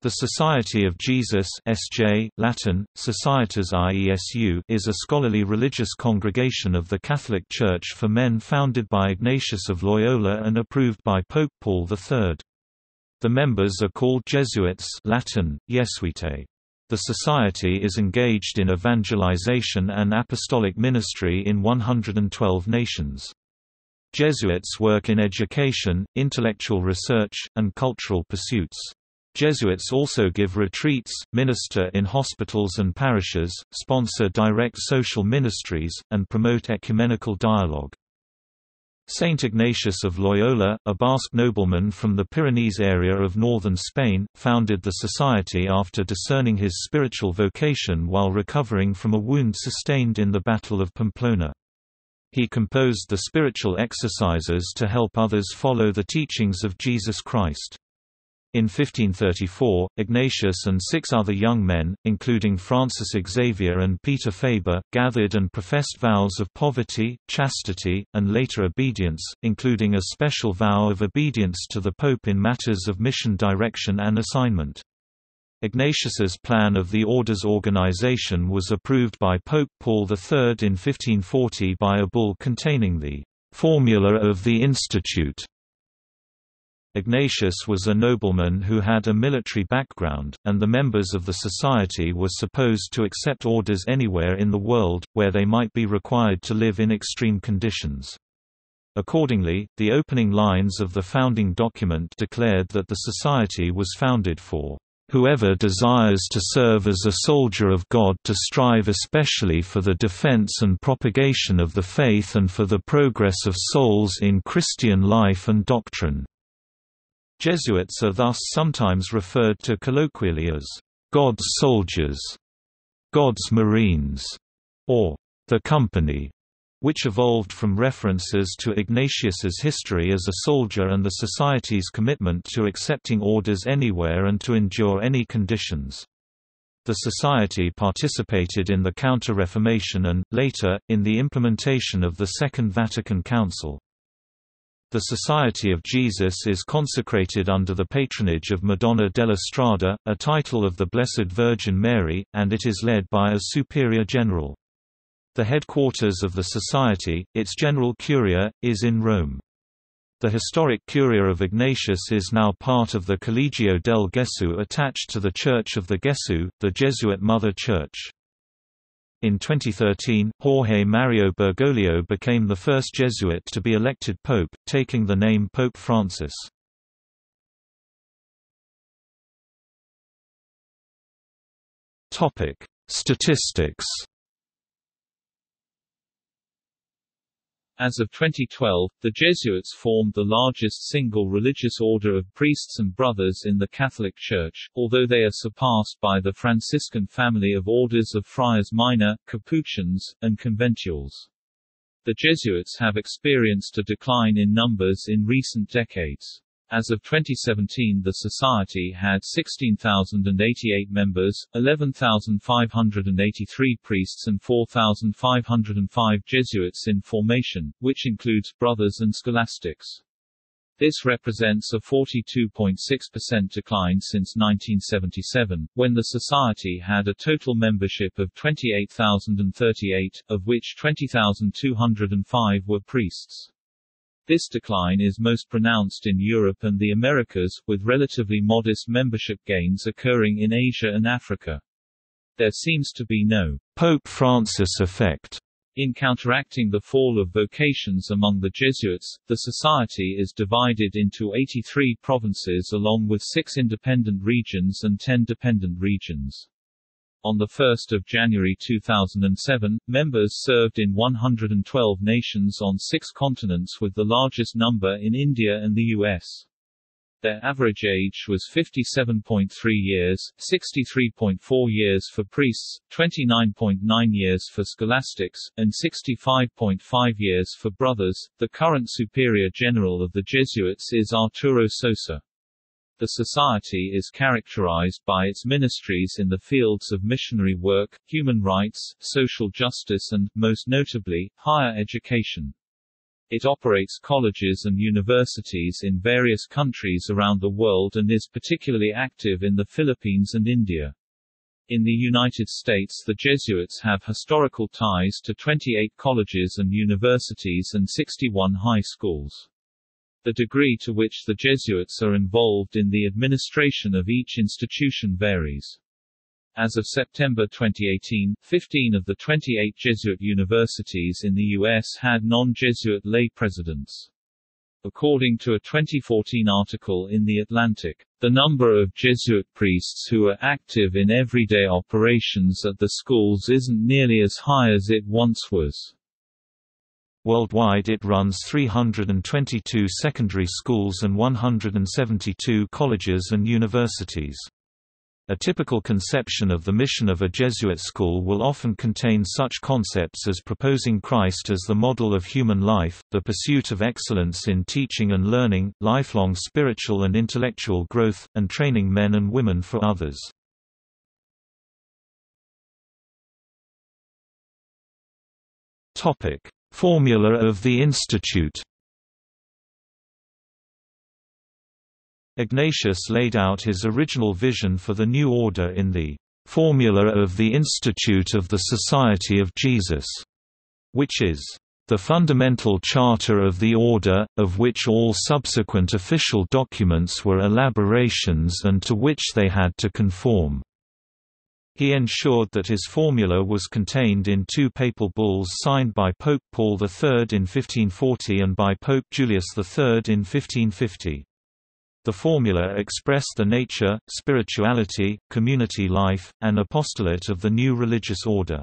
The Society of Jesus SJ, Latin, Societas IESU is a scholarly religious congregation of the Catholic Church for men founded by Ignatius of Loyola and approved by Pope Paul III. The members are called Jesuits Latin, Jesuitae. The society is engaged in evangelization and apostolic ministry in 112 nations. Jesuits work in education, intellectual research, and cultural pursuits. Jesuits also give retreats, minister in hospitals and parishes, sponsor direct social ministries, and promote ecumenical dialogue. Saint Ignatius of Loyola, a Basque nobleman from the Pyrenees area of northern Spain, founded the society after discerning his spiritual vocation while recovering from a wound sustained in the Battle of Pamplona. He composed the spiritual exercises to help others follow the teachings of Jesus Christ. In 1534, Ignatius and six other young men, including Francis Xavier and Peter Faber, gathered and professed vows of poverty, chastity, and later obedience, including a special vow of obedience to the Pope in matters of mission direction and assignment. Ignatius's plan of the order's organization was approved by Pope Paul III in 1540 by a bull containing the formula of the Institute Ignatius was a nobleman who had a military background, and the members of the society were supposed to accept orders anywhere in the world, where they might be required to live in extreme conditions. Accordingly, the opening lines of the founding document declared that the society was founded for Whoever desires to serve as a soldier of God to strive especially for the defense and propagation of the faith and for the progress of souls in Christian life and doctrine. Jesuits are thus sometimes referred to colloquially as God's soldiers, God's Marines, or the Company, which evolved from references to Ignatius's history as a soldier and the Society's commitment to accepting orders anywhere and to endure any conditions. The Society participated in the Counter-Reformation and, later, in the implementation of the Second Vatican Council. The Society of Jesus is consecrated under the patronage of Madonna della Strada, a title of the Blessed Virgin Mary, and it is led by a Superior General. The headquarters of the Society, its General Curia, is in Rome. The historic Curia of Ignatius is now part of the Collegio del Gesù attached to the Church of the Gesù, the Jesuit Mother Church. In 2013, Jorge Mario Bergoglio became the first Jesuit to be elected pope, taking the name Pope Francis. Topic: Statistics As of 2012, the Jesuits formed the largest single religious order of priests and brothers in the Catholic Church, although they are surpassed by the Franciscan family of orders of friars minor, Capuchins, and conventuals. The Jesuits have experienced a decline in numbers in recent decades. As of 2017 the Society had 16,088 members, 11,583 priests and 4,505 Jesuits in formation, which includes brothers and scholastics. This represents a 42.6% decline since 1977, when the Society had a total membership of 28,038, of which 20,205 were priests. This decline is most pronounced in Europe and the Americas, with relatively modest membership gains occurring in Asia and Africa. There seems to be no Pope Francis effect in counteracting the fall of vocations among the Jesuits, the society is divided into 83 provinces along with six independent regions and 10 dependent regions. On 1 January 2007, members served in 112 nations on six continents with the largest number in India and the US. Their average age was 57.3 years, 63.4 years for priests, 29.9 years for scholastics, and 65.5 years for brothers. The current Superior General of the Jesuits is Arturo Sosa. The society is characterized by its ministries in the fields of missionary work, human rights, social justice and, most notably, higher education. It operates colleges and universities in various countries around the world and is particularly active in the Philippines and India. In the United States the Jesuits have historical ties to 28 colleges and universities and 61 high schools. The degree to which the Jesuits are involved in the administration of each institution varies. As of September 2018, 15 of the 28 Jesuit universities in the U.S. had non-Jesuit lay presidents. According to a 2014 article in The Atlantic, the number of Jesuit priests who are active in everyday operations at the schools isn't nearly as high as it once was. Worldwide it runs 322 secondary schools and 172 colleges and universities. A typical conception of the mission of a Jesuit school will often contain such concepts as proposing Christ as the model of human life, the pursuit of excellence in teaching and learning, lifelong spiritual and intellectual growth, and training men and women for others. Formula of the Institute Ignatius laid out his original vision for the new order in the Formula of the Institute of the Society of Jesus, which is the fundamental charter of the order, of which all subsequent official documents were elaborations and to which they had to conform. He ensured that his formula was contained in two papal bulls signed by Pope Paul III in 1540 and by Pope Julius III in 1550. The formula expressed the nature, spirituality, community life, and apostolate of the new religious order.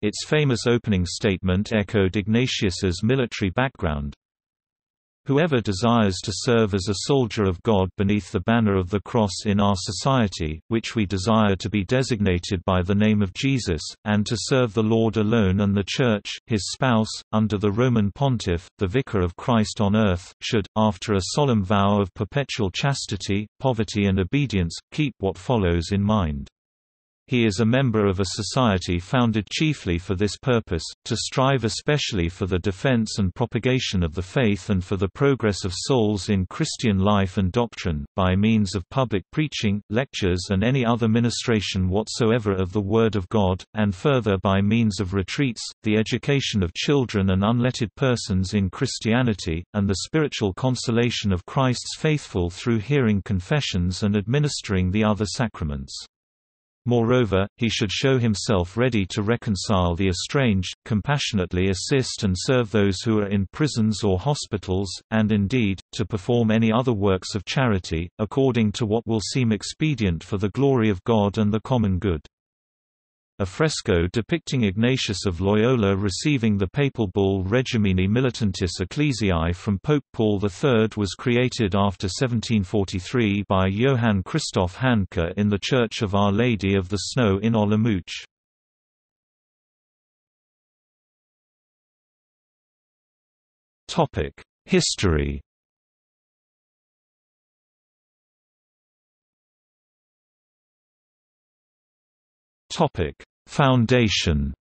Its famous opening statement echoed Ignatius's military background, Whoever desires to serve as a soldier of God beneath the banner of the cross in our society, which we desire to be designated by the name of Jesus, and to serve the Lord alone and the Church, his spouse, under the Roman pontiff, the vicar of Christ on earth, should, after a solemn vow of perpetual chastity, poverty and obedience, keep what follows in mind. He is a member of a society founded chiefly for this purpose, to strive especially for the defense and propagation of the faith and for the progress of souls in Christian life and doctrine, by means of public preaching, lectures and any other ministration whatsoever of the Word of God, and further by means of retreats, the education of children and unlettered persons in Christianity, and the spiritual consolation of Christ's faithful through hearing confessions and administering the other sacraments. Moreover, he should show himself ready to reconcile the estranged, compassionately assist and serve those who are in prisons or hospitals, and indeed, to perform any other works of charity, according to what will seem expedient for the glory of God and the common good. A fresco depicting Ignatius of Loyola receiving the papal bull Regimini Militantis Ecclesiae from Pope Paul III was created after 1743 by Johann Christoph Handke in the Church of Our Lady of the Snow in Olomouc. History Topic: Foundation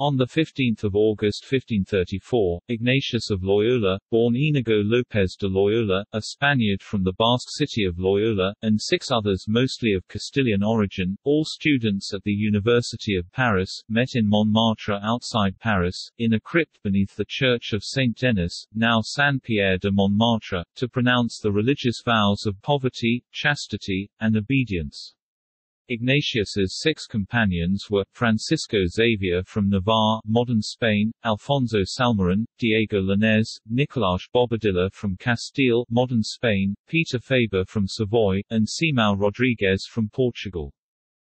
On 15 August 1534, Ignatius of Loyola, born Inigo López de Loyola, a Spaniard from the Basque city of Loyola, and six others mostly of Castilian origin, all students at the University of Paris, met in Montmartre outside Paris, in a crypt beneath the church of Saint Denis, now Saint-Pierre de Montmartre, to pronounce the religious vows of poverty, chastity, and obedience. Ignatius's six companions were, Francisco Xavier from Navarre modern Spain, Alfonso Salmeron, Diego Lainez, Nicolás Bobadilla from Castile modern Spain, Peter Faber from Savoy, and Simão Rodrigues from Portugal.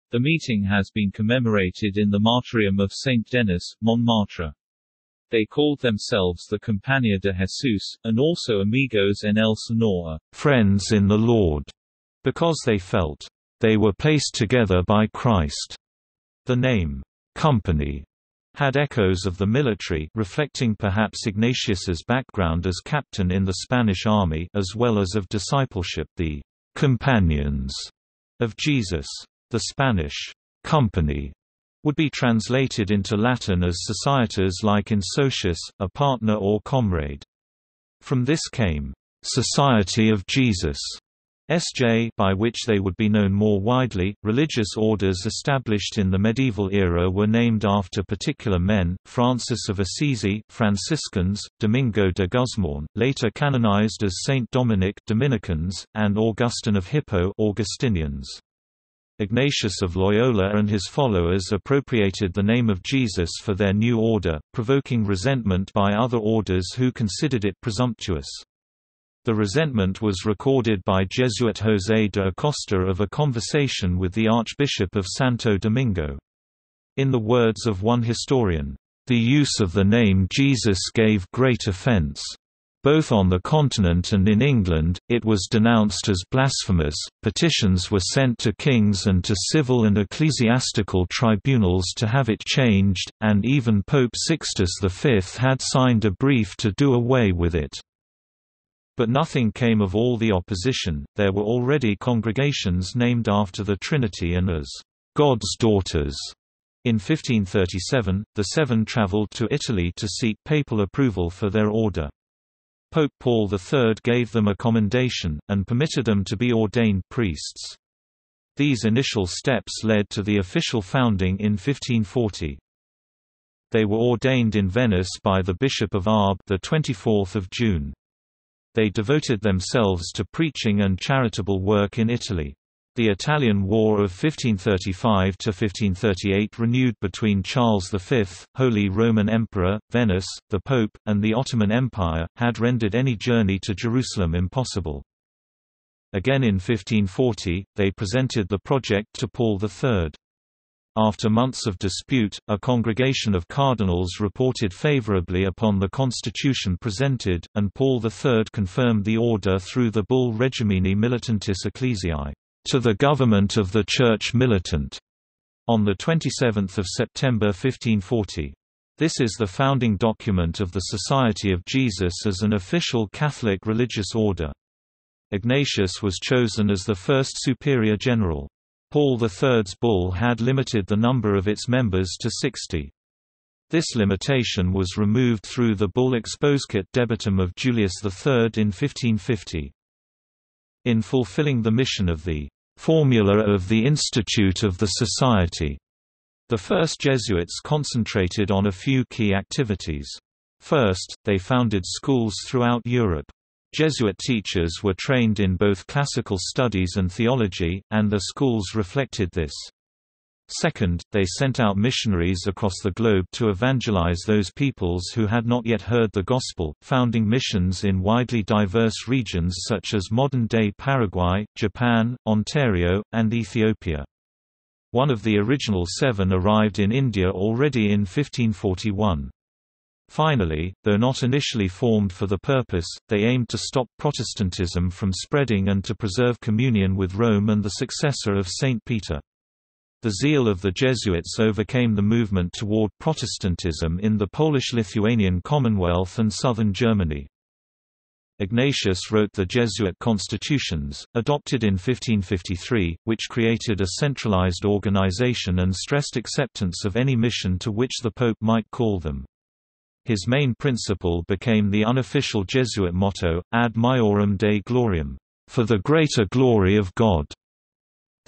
The meeting has been commemorated in the martyrium of Saint Denis, Montmartre. They called themselves the Compañía de Jesus, and also Amigos en el Señor, friends in the Lord, because they felt they were placed together by Christ. The name, company, had echoes of the military reflecting perhaps Ignatius's background as captain in the Spanish army as well as of discipleship the companions of Jesus. The Spanish company would be translated into Latin as societas like in socius, a partner or comrade. From this came, "'Society of Jesus' SJ by which they would be known more widely. Religious orders established in the medieval era were named after particular men: Francis of Assisi, Franciscans, Domingo de Guzman, later canonized as Saint Dominic, Dominicans, and Augustine of Hippo, Augustinians. Ignatius of Loyola and his followers appropriated the name of Jesus for their new order, provoking resentment by other orders who considered it presumptuous. The resentment was recorded by Jesuit José de Acosta of a conversation with the Archbishop of Santo Domingo. In the words of one historian, "...the use of the name Jesus gave great offense." Both on the continent and in England, it was denounced as blasphemous. Petitions were sent to kings and to civil and ecclesiastical tribunals to have it changed, and even Pope Sixtus V had signed a brief to do away with it. But nothing came of all the opposition, there were already congregations named after the Trinity and as God's daughters. In 1537, the seven travelled to Italy to seek papal approval for their order. Pope Paul III gave them a commendation, and permitted them to be ordained priests. These initial steps led to the official founding in 1540. They were ordained in Venice by the Bishop of Arb the 24th of June. They devoted themselves to preaching and charitable work in Italy. The Italian War of 1535–1538 renewed between Charles V, Holy Roman Emperor, Venice, the Pope, and the Ottoman Empire, had rendered any journey to Jerusalem impossible. Again in 1540, they presented the project to Paul III. After months of dispute, a congregation of cardinals reported favorably upon the constitution presented, and Paul III confirmed the order through the bull Regimini Militantis Ecclesiae, to the government of the Church militant, on 27 September 1540. This is the founding document of the Society of Jesus as an official Catholic religious order. Ignatius was chosen as the first superior general. Paul III's bull had limited the number of its members to 60. This limitation was removed through the bull Exposcit Debitum of Julius III in 1550. In fulfilling the mission of the formula of the Institute of the Society, the first Jesuits concentrated on a few key activities. First, they founded schools throughout Europe. Jesuit teachers were trained in both classical studies and theology, and their schools reflected this. Second, they sent out missionaries across the globe to evangelize those peoples who had not yet heard the gospel, founding missions in widely diverse regions such as modern-day Paraguay, Japan, Ontario, and Ethiopia. One of the original seven arrived in India already in 1541. Finally, though not initially formed for the purpose, they aimed to stop Protestantism from spreading and to preserve communion with Rome and the successor of St. Peter. The zeal of the Jesuits overcame the movement toward Protestantism in the Polish-Lithuanian Commonwealth and southern Germany. Ignatius wrote the Jesuit constitutions, adopted in 1553, which created a centralized organization and stressed acceptance of any mission to which the Pope might call them. His main principle became the unofficial Jesuit motto, ad maiorem Dei gloriam, for the greater glory of God.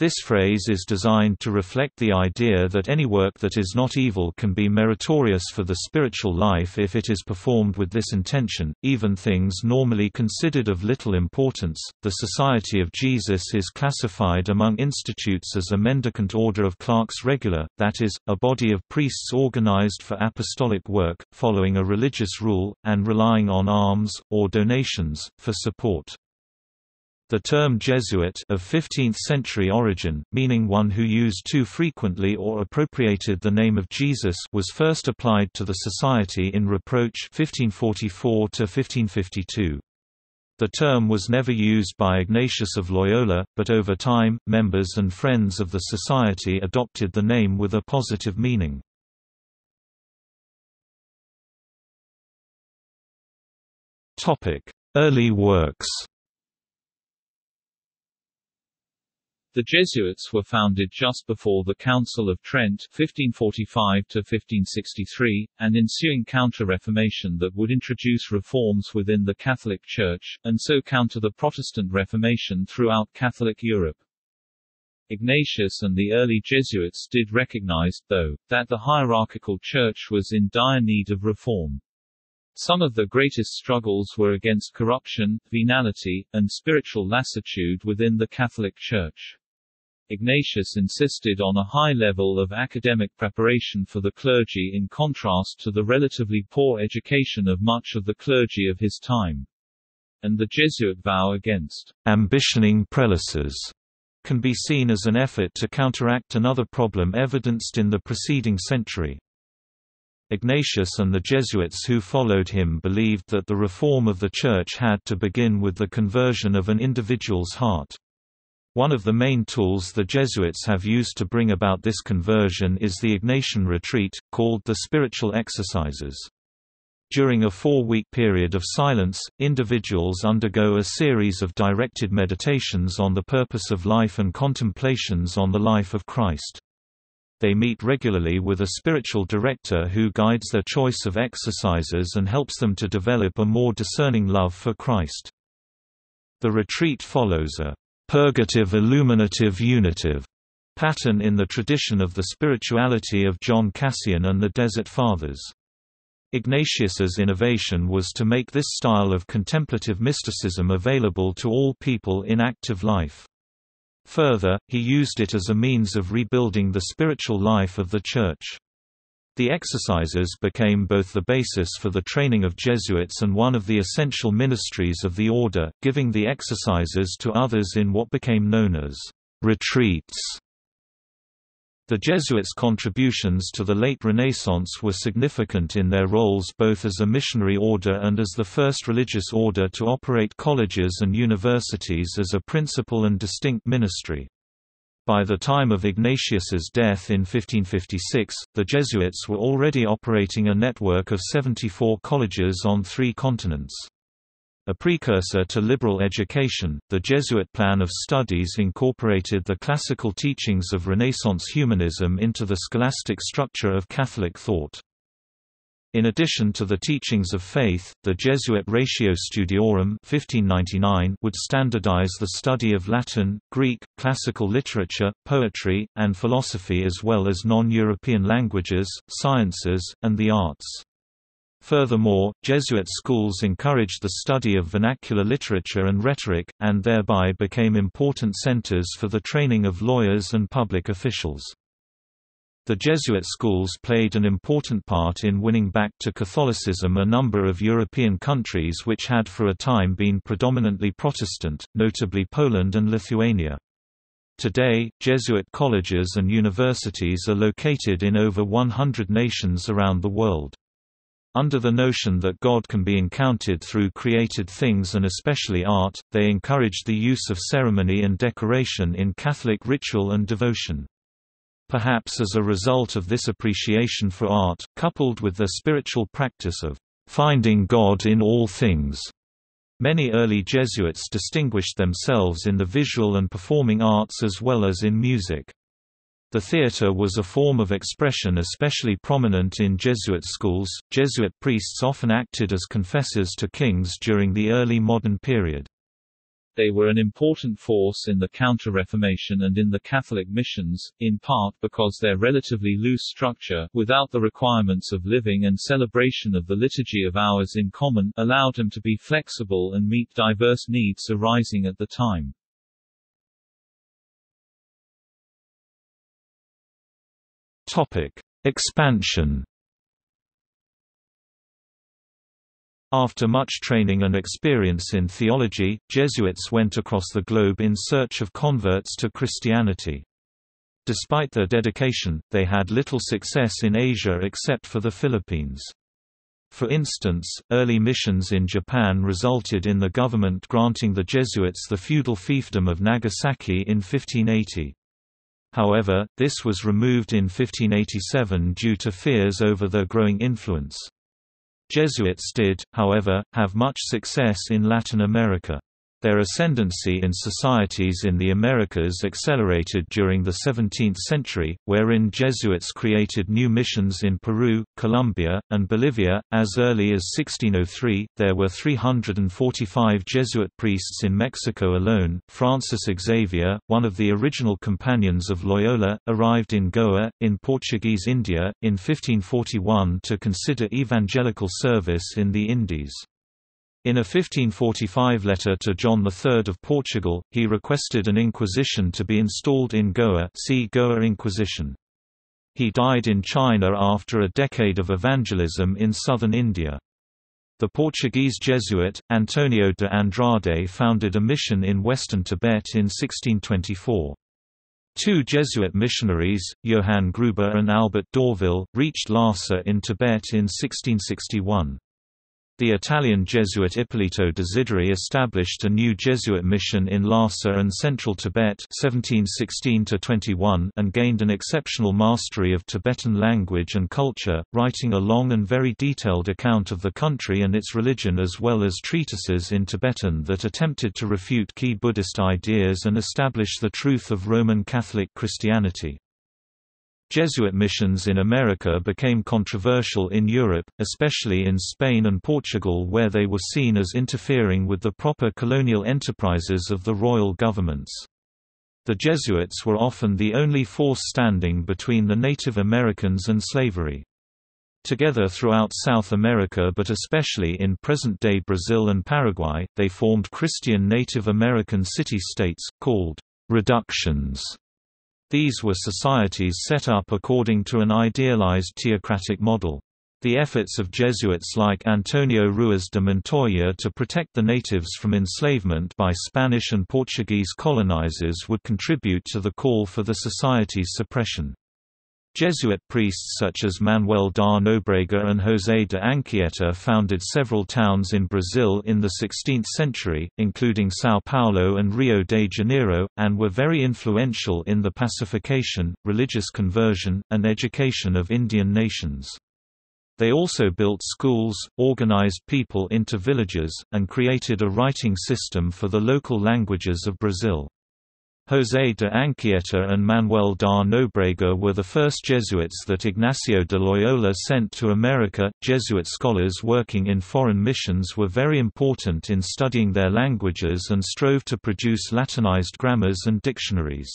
This phrase is designed to reflect the idea that any work that is not evil can be meritorious for the spiritual life if it is performed with this intention, even things normally considered of little importance. The Society of Jesus is classified among institutes as a mendicant order of clerks regular, that is, a body of priests organized for apostolic work, following a religious rule, and relying on alms, or donations, for support. The term Jesuit of 15th-century origin, meaning one who used too frequently or appropriated the name of Jesus was first applied to the society in Reproach 1544 -1552. The term was never used by Ignatius of Loyola, but over time, members and friends of the society adopted the name with a positive meaning. Early works The Jesuits were founded just before the Council of Trent 1545–1563, and ensuing Counter-Reformation that would introduce reforms within the Catholic Church, and so counter the Protestant Reformation throughout Catholic Europe. Ignatius and the early Jesuits did recognize, though, that the hierarchical church was in dire need of reform. Some of the greatest struggles were against corruption, venality, and spiritual lassitude within the Catholic Church. Ignatius insisted on a high level of academic preparation for the clergy in contrast to the relatively poor education of much of the clergy of his time. And the Jesuit vow against ambitioning prelacies can be seen as an effort to counteract another problem evidenced in the preceding century. Ignatius and the Jesuits who followed him believed that the reform of the Church had to begin with the conversion of an individual's heart. One of the main tools the Jesuits have used to bring about this conversion is the Ignatian retreat, called the spiritual exercises. During a four-week period of silence, individuals undergo a series of directed meditations on the purpose of life and contemplations on the life of Christ. They meet regularly with a spiritual director who guides their choice of exercises and helps them to develop a more discerning love for Christ. The retreat follows a purgative illuminative unitive pattern in the tradition of the spirituality of John Cassian and the Desert Fathers. Ignatius's innovation was to make this style of contemplative mysticism available to all people in active life. Further, he used it as a means of rebuilding the spiritual life of the Church. The exercises became both the basis for the training of Jesuits and one of the essential ministries of the order, giving the exercises to others in what became known as retreats. The Jesuits' contributions to the late Renaissance were significant in their roles both as a missionary order and as the first religious order to operate colleges and universities as a principal and distinct ministry. By the time of Ignatius's death in 1556, the Jesuits were already operating a network of 74 colleges on three continents. A precursor to liberal education, the Jesuit plan of studies incorporated the classical teachings of Renaissance humanism into the scholastic structure of Catholic thought. In addition to the teachings of faith, the Jesuit Ratio Studiorum 1599 would standardize the study of Latin, Greek, classical literature, poetry, and philosophy as well as non-European languages, sciences, and the arts. Furthermore, Jesuit schools encouraged the study of vernacular literature and rhetoric, and thereby became important centers for the training of lawyers and public officials. The Jesuit schools played an important part in winning back to Catholicism a number of European countries which had for a time been predominantly Protestant, notably Poland and Lithuania. Today, Jesuit colleges and universities are located in over 100 nations around the world. Under the notion that God can be encountered through created things and especially art, they encouraged the use of ceremony and decoration in Catholic ritual and devotion. Perhaps as a result of this appreciation for art, coupled with their spiritual practice of finding God in all things, many early Jesuits distinguished themselves in the visual and performing arts as well as in music. The theatre was a form of expression especially prominent in Jesuit schools. Jesuit priests often acted as confessors to kings during the early modern period. They were an important force in the Counter-Reformation and in the Catholic missions, in part because their relatively loose structure, without the requirements of living and celebration of the Liturgy of Hours in common, allowed them to be flexible and meet diverse needs arising at the time. Topic: Expansion After much training and experience in theology, Jesuits went across the globe in search of converts to Christianity. Despite their dedication, they had little success in Asia except for the Philippines. For instance, early missions in Japan resulted in the government granting the Jesuits the feudal fiefdom of Nagasaki in 1580. However, this was removed in 1587 due to fears over their growing influence. Jesuits did, however, have much success in Latin America. Their ascendancy in societies in the Americas accelerated during the 17th century, wherein Jesuits created new missions in Peru, Colombia, and Bolivia. As early as 1603, there were 345 Jesuit priests in Mexico alone. Francis Xavier, one of the original companions of Loyola, arrived in Goa, in Portuguese India, in 1541 to consider evangelical service in the Indies. In a 1545 letter to John III of Portugal, he requested an inquisition to be installed in Goa see Goa Inquisition. He died in China after a decade of evangelism in southern India. The Portuguese Jesuit, Antonio de Andrade founded a mission in western Tibet in 1624. Two Jesuit missionaries, Johann Gruber and Albert d'Orville, reached Lhasa in Tibet in 1661. The Italian Jesuit Ippolito Desideri established a new Jesuit mission in Lhasa and central Tibet 1716 and gained an exceptional mastery of Tibetan language and culture, writing a long and very detailed account of the country and its religion as well as treatises in Tibetan that attempted to refute key Buddhist ideas and establish the truth of Roman Catholic Christianity. Jesuit missions in America became controversial in Europe, especially in Spain and Portugal where they were seen as interfering with the proper colonial enterprises of the royal governments. The Jesuits were often the only force standing between the Native Americans and slavery. Together throughout South America but especially in present-day Brazil and Paraguay, they formed Christian Native American city-states, called reductions. These were societies set up according to an idealized theocratic model. The efforts of Jesuits like Antonio Ruiz de Montoya to protect the natives from enslavement by Spanish and Portuguese colonizers would contribute to the call for the society's suppression. Jesuit priests such as Manuel da Nobrega and José de Anchieta founded several towns in Brazil in the 16th century, including São Paulo and Rio de Janeiro, and were very influential in the pacification, religious conversion, and education of Indian nations. They also built schools, organized people into villages, and created a writing system for the local languages of Brazil. José de Anchieta and Manuel da Nobrega were the first Jesuits that Ignacio de Loyola sent to America. Jesuit scholars working in foreign missions were very important in studying their languages and strove to produce Latinized grammars and dictionaries.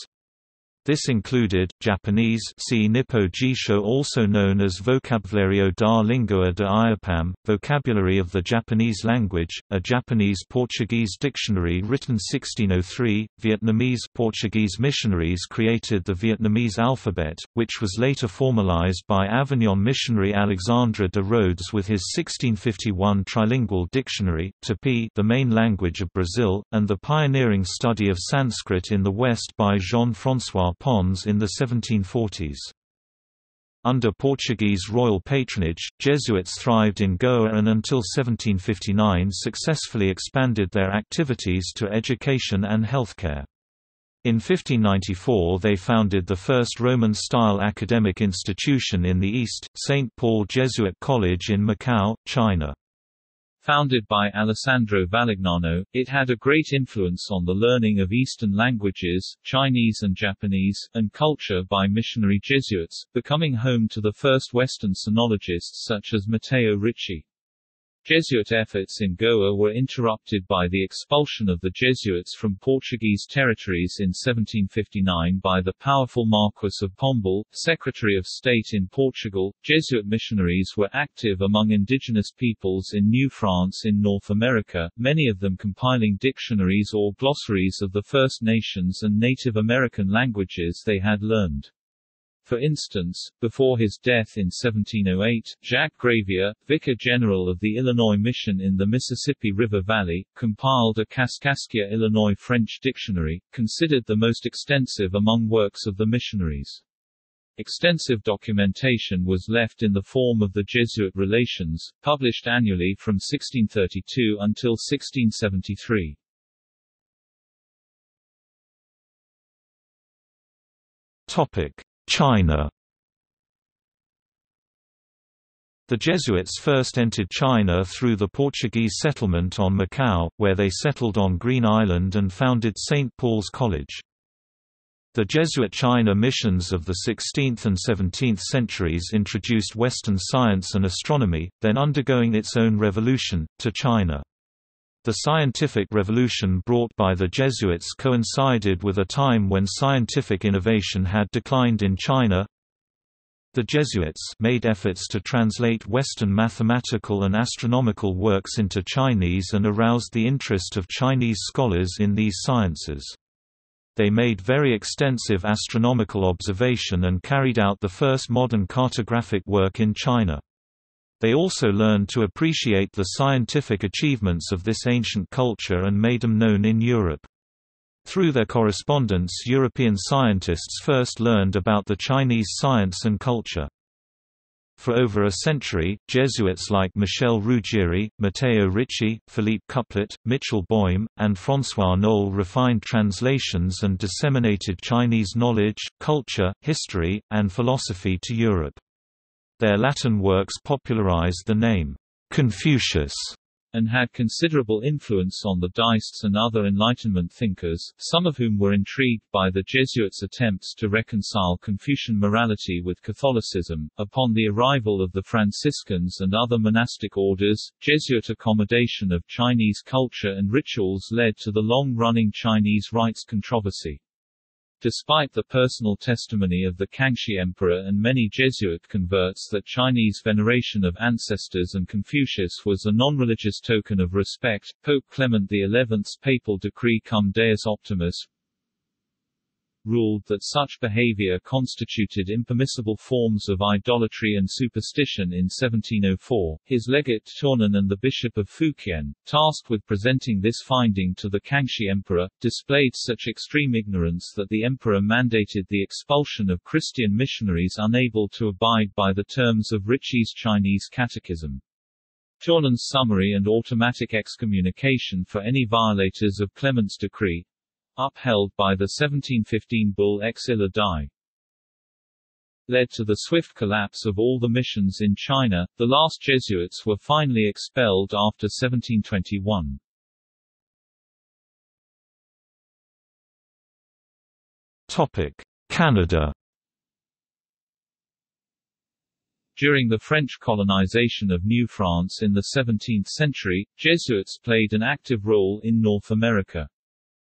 This included, Japanese see Nippo Jisho also known as Vocabulario da Língua de Iapam, Vocabulary of the Japanese Language, a Japanese-Portuguese dictionary written 1603, Vietnamese Portuguese missionaries created the Vietnamese alphabet, which was later formalized by Avignon missionary Alexandre de Rhodes with his 1651 trilingual dictionary, Tupi the main language of Brazil, and the pioneering study of Sanskrit in the West by Jean-François Pons in the 1740s. Under Portuguese royal patronage, Jesuits thrived in Goa and until 1759 successfully expanded their activities to education and healthcare. In 1594 they founded the first Roman-style academic institution in the East, St. Paul Jesuit College in Macau, China. Founded by Alessandro Valignano, it had a great influence on the learning of Eastern languages, Chinese and Japanese, and culture by missionary Jesuits, becoming home to the first Western sinologists such as Matteo Ricci. Jesuit efforts in Goa were interrupted by the expulsion of the Jesuits from Portuguese territories in 1759 by the powerful Marquess of Pombal, Secretary of State in Portugal. Jesuit missionaries were active among indigenous peoples in New France in North America, many of them compiling dictionaries or glossaries of the First Nations and Native American languages they had learned. For instance, before his death in 1708, Jacques Gravier, Vicar General of the Illinois Mission in the Mississippi River Valley, compiled a Kaskaskia Illinois French dictionary, considered the most extensive among works of the missionaries. Extensive documentation was left in the form of the Jesuit Relations, published annually from 1632 until 1673. Topic: China The Jesuits first entered China through the Portuguese settlement on Macau, where they settled on Green Island and founded St. Paul's College. The Jesuit China missions of the 16th and 17th centuries introduced Western science and astronomy, then undergoing its own revolution, to China. The scientific revolution brought by the Jesuits coincided with a time when scientific innovation had declined in China, the Jesuits made efforts to translate Western mathematical and astronomical works into Chinese and aroused the interest of Chinese scholars in these sciences. They made very extensive astronomical observation and carried out the first modern cartographic work in China. They also learned to appreciate the scientific achievements of this ancient culture and made them known in Europe. Through their correspondence European scientists first learned about the Chinese science and culture. For over a century, Jesuits like Michel Ruggieri, Matteo Ricci, Philippe Couplet, Michał Boym, and François Noël refined translations and disseminated Chinese knowledge, culture, history, and philosophy to Europe. Their Latin works popularized the name, Confucius, and had considerable influence on the Deists and other Enlightenment thinkers, some of whom were intrigued by the Jesuits' attempts to reconcile Confucian morality with Catholicism. Upon the arrival of the Franciscans and other monastic orders, Jesuit accommodation of Chinese culture and rituals led to the long-running Chinese rites controversy. Despite the personal testimony of the Kangxi Emperor and many Jesuit converts that Chinese veneration of ancestors and Confucius was a non-religious token of respect, Pope Clement XI's papal decree Cum Deus Optimus ruled that such behavior constituted impermissible forms of idolatry and superstition in 1704. His legate Tournon and the Bishop of Fukien, tasked with presenting this finding to the Kangxi Emperor, displayed such extreme ignorance that the emperor mandated the expulsion of Christian missionaries unable to abide by the terms of Ricci's Chinese catechism. Tournon's summary and automatic excommunication for any violators of Clement's decree, upheld by the 1715 bull Ex illa Dei, led to the swift collapse of all the missions in China. The last Jesuits were finally expelled after 1721. Topic: Canada. During the French colonization of New France in the 17th century, Jesuits played an active role in North America.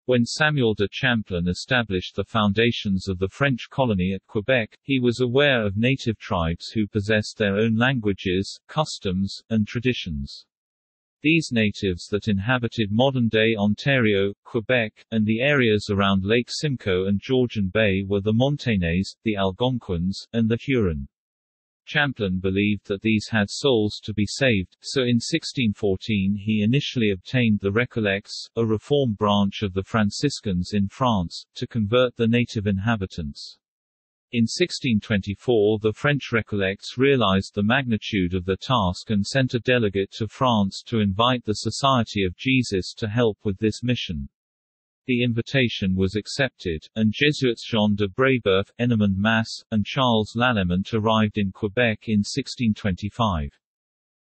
When Samuel de Champlain established the foundations of the French colony at Quebec, he was aware of native tribes who possessed their own languages, customs, and traditions. These natives that inhabited modern-day Ontario, Quebec, and the areas around Lake Simcoe and Georgian Bay were the Montagnais, the Algonquins, and the Huron. Champlain believed that these had souls to be saved, so in 1614 he initially obtained the Recollects, a reform branch of the Franciscans in France, to convert the native inhabitants. In 1624 the French Recollects realized the magnitude of the task and sent a delegate to France to invite the Society of Jesus to help with this mission. The invitation was accepted, and Jesuits Jean de Brébeuf, Ennemond Massé, and Charles Lalemant arrived in Quebec in 1625.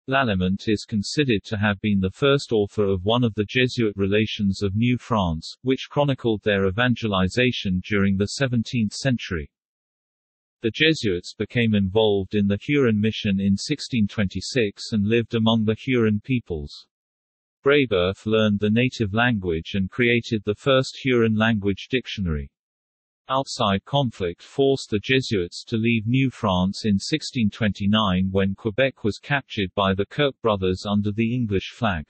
Lalemant is considered to have been the first author of one of the Jesuit Relations of New France, which chronicled their evangelization during the 17th century. The Jesuits became involved in the Huron mission in 1626 and lived among the Huron peoples. Brébeuf learned the native language and created the first Huron language dictionary. Outside conflict forced the Jesuits to leave New France in 1629 when Quebec was captured by the Kirk brothers under the English flag.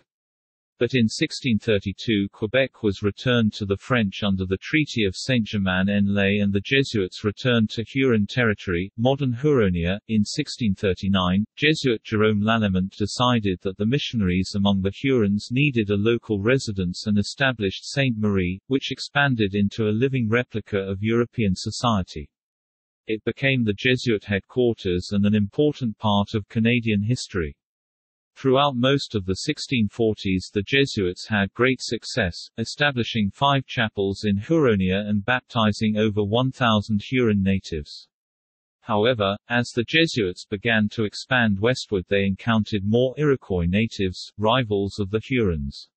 But in 1632 Quebec was returned to the French under the Treaty of Saint-Germain-en-Laye and the Jesuits returned to Huron territory, modern Huronia. In 1639, Jesuit Jerome Lalemant decided that the missionaries among the Hurons needed a local residence and established Sainte Marie, which expanded into a living replica of European society. It became the Jesuit headquarters and an important part of Canadian history. Throughout most of the 1640s the Jesuits had great success, establishing five chapels in Huronia and baptizing over 1,000 Huron natives. However, as the Jesuits began to expand westward they encountered more Iroquois natives, rivals of the Hurons.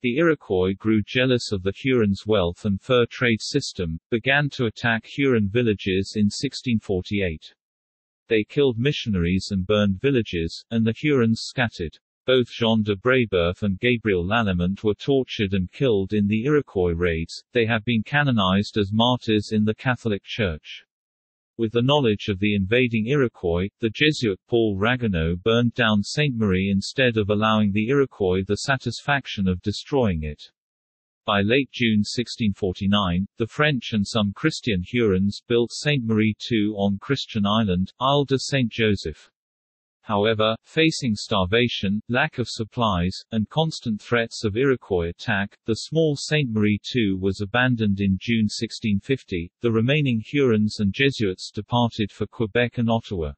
The Iroquois grew jealous of the Hurons' wealth and fur trade system, began to attack Huron villages in 1648. They killed missionaries and burned villages, and the Hurons scattered. Both Jean de Brébeuf and Gabriel Lalemant were tortured and killed in the Iroquois raids. They have been canonized as martyrs in the Catholic Church. With the knowledge of the invading Iroquois, the Jesuit Paul Ragueneau burned down Sainte Marie instead of allowing the Iroquois the satisfaction of destroying it. By late June 1649, the French and some Christian Hurons built Sainte Marie II on Christian Island, Isle de Saint-Joseph. However, facing starvation, lack of supplies, and constant threats of Iroquois attack, the small Sainte Marie II was abandoned in June 1650. The remaining Hurons and Jesuits departed for Quebec and Ottawa.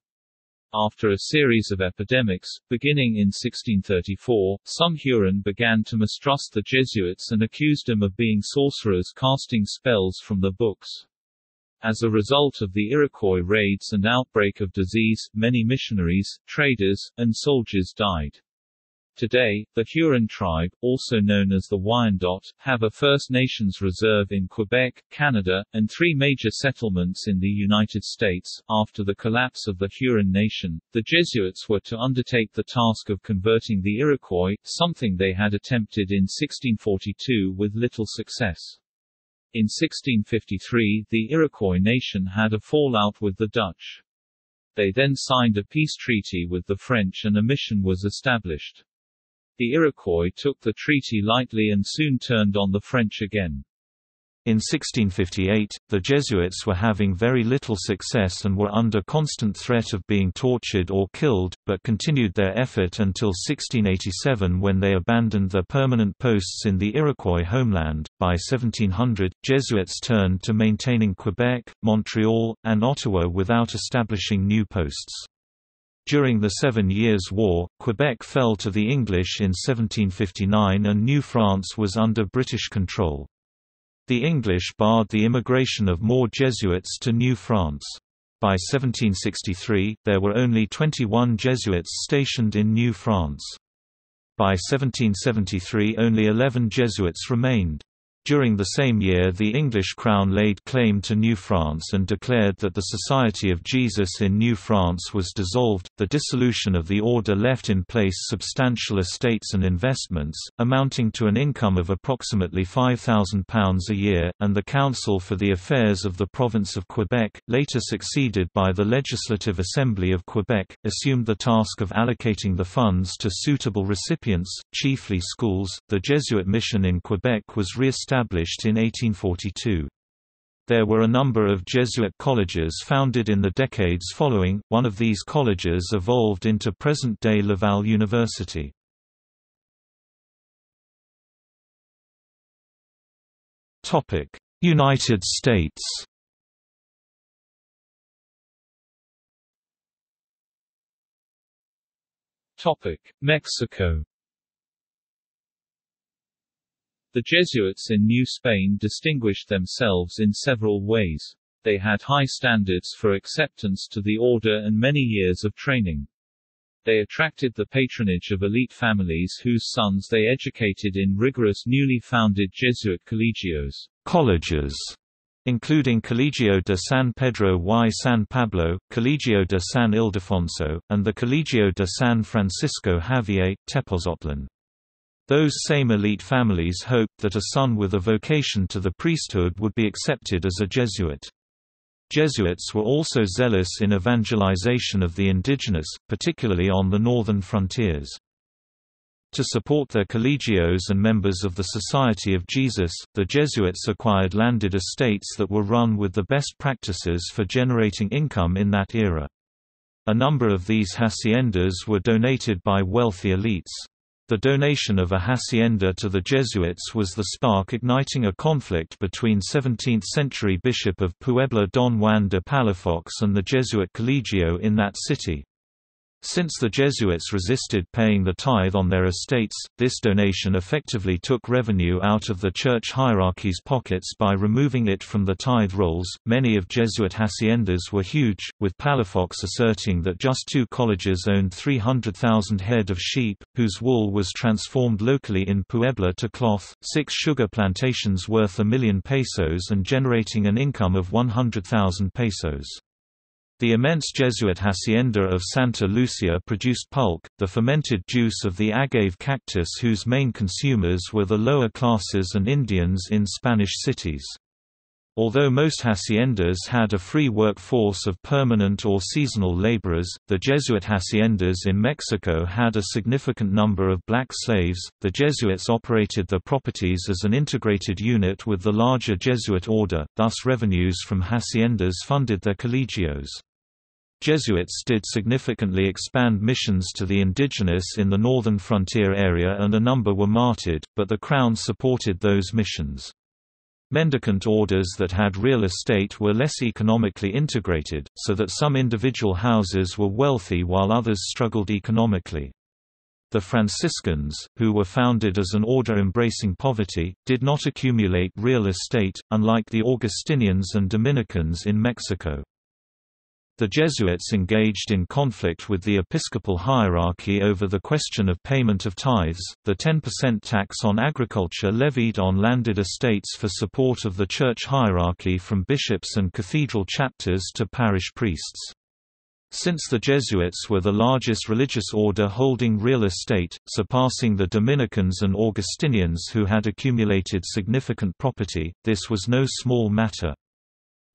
After a series of epidemics, beginning in 1634, some Huron began to mistrust the Jesuits and accused them of being sorcerers casting spells from the books. As a result of the Iroquois raids and outbreak of disease, many missionaries, traders, and soldiers died. Today, the Huron tribe, also known as the Wyandot, have a First Nations reserve in Quebec, Canada, and three major settlements in the United States. After the collapse of the Huron nation, the Jesuits were to undertake the task of converting the Iroquois, something they had attempted in 1642 with little success. In 1653 the Iroquois nation had a fallout with the Dutch. They then signed a peace treaty with the French and a mission was established. The Iroquois took the treaty lightly and soon turned on the French again. In 1658, the Jesuits were having very little success and were under constant threat of being tortured or killed, but continued their effort until 1687 when they abandoned their permanent posts in the Iroquois homeland. By 1700, Jesuits turned to maintaining Quebec, Montreal, and Ottawa without establishing new posts. During the Seven Years' War, Quebec fell to the English in 1759 and New France was under British control. The English barred the immigration of more Jesuits to New France. By 1763, there were only 21 Jesuits stationed in New France. By 1773 only 11 Jesuits remained. During the same year the English crown laid claim to New France and declared that the Society of Jesus in New France was dissolved. The dissolution of the order left in place substantial estates and investments, amounting to an income of approximately £5,000 a year, and the Council for the Affairs of the Province of Quebec, later succeeded by the Legislative Assembly of Quebec, assumed the task of allocating the funds to suitable recipients, chiefly schools. The Jesuit mission in Quebec was re-established established in 1842. There were a number of Jesuit colleges founded in the decades following, one of these colleges evolved into present-day Laval University. United States Mexico The Jesuits in New Spain distinguished themselves in several ways. They had high standards for acceptance to the order and many years of training. They attracted the patronage of elite families whose sons they educated in rigorous newly founded Jesuit colegios colleges, including Colegio de San Pedro y San Pablo, Colegio de San Ildefonso, and the Colegio de San Francisco Javier, Tepotzotlán. Those same elite families hoped that a son with a vocation to the priesthood would be accepted as a Jesuit. Jesuits were also zealous in evangelization of the indigenous, particularly on the northern frontiers. To support their colegios and members of the Society of Jesus, the Jesuits acquired landed estates that were run with the best practices for generating income in that era. A number of these haciendas were donated by wealthy elites. The donation of a hacienda to the Jesuits was the spark igniting a conflict between 17th-century Bishop of Puebla Don Juan de Palafox and the Jesuit Colegio in that city. Since the Jesuits resisted paying the tithe on their estates, this donation effectively took revenue out of the church hierarchy's pockets by removing it from the tithe rolls. Many of Jesuit haciendas were huge, with Palafox asserting that just two colleges owned 300,000 head of sheep, whose wool was transformed locally in Puebla to cloth, six sugar plantations worth a million pesos and generating an income of 100,000 pesos. The immense Jesuit hacienda of Santa Lucia produced pulque, the fermented juice of the agave cactus whose main consumers were the lower classes and Indians in Spanish cities. Although most haciendas had a free workforce of permanent or seasonal laborers, the Jesuit haciendas in Mexico had a significant number of black slaves. The Jesuits operated their properties as an integrated unit with the larger Jesuit order, thus revenues from haciendas funded their colegios. Jesuits did significantly expand missions to the indigenous in the northern frontier area and a number were martyred, but the Crown supported those missions. Mendicant orders that had real estate were less economically integrated, so that some individual houses were wealthy while others struggled economically. The Franciscans, who were founded as an order embracing poverty, did not accumulate real estate, unlike the Augustinians and Dominicans in Mexico. The Jesuits engaged in conflict with the episcopal hierarchy over the question of payment of tithes, the 10% tax on agriculture levied on landed estates for support of the church hierarchy from bishops and cathedral chapters to parish priests. Since the Jesuits were the largest religious order holding real estate, surpassing the Dominicans and Augustinians who had accumulated significant property, this was no small matter.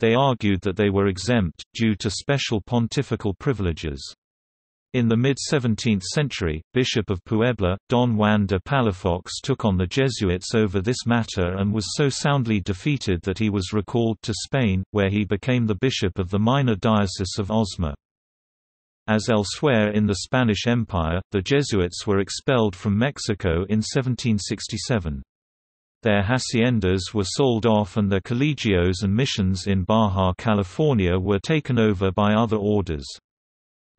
They argued that they were exempt, due to special pontifical privileges. In the mid-17th century, Bishop of Puebla, Don Juan de Palafox took on the Jesuits over this matter and was so soundly defeated that he was recalled to Spain, where he became the bishop of the minor diocese of Osma. As elsewhere in the Spanish Empire, the Jesuits were expelled from Mexico in 1767. Their haciendas were sold off and their colegios and missions in Baja California were taken over by other orders.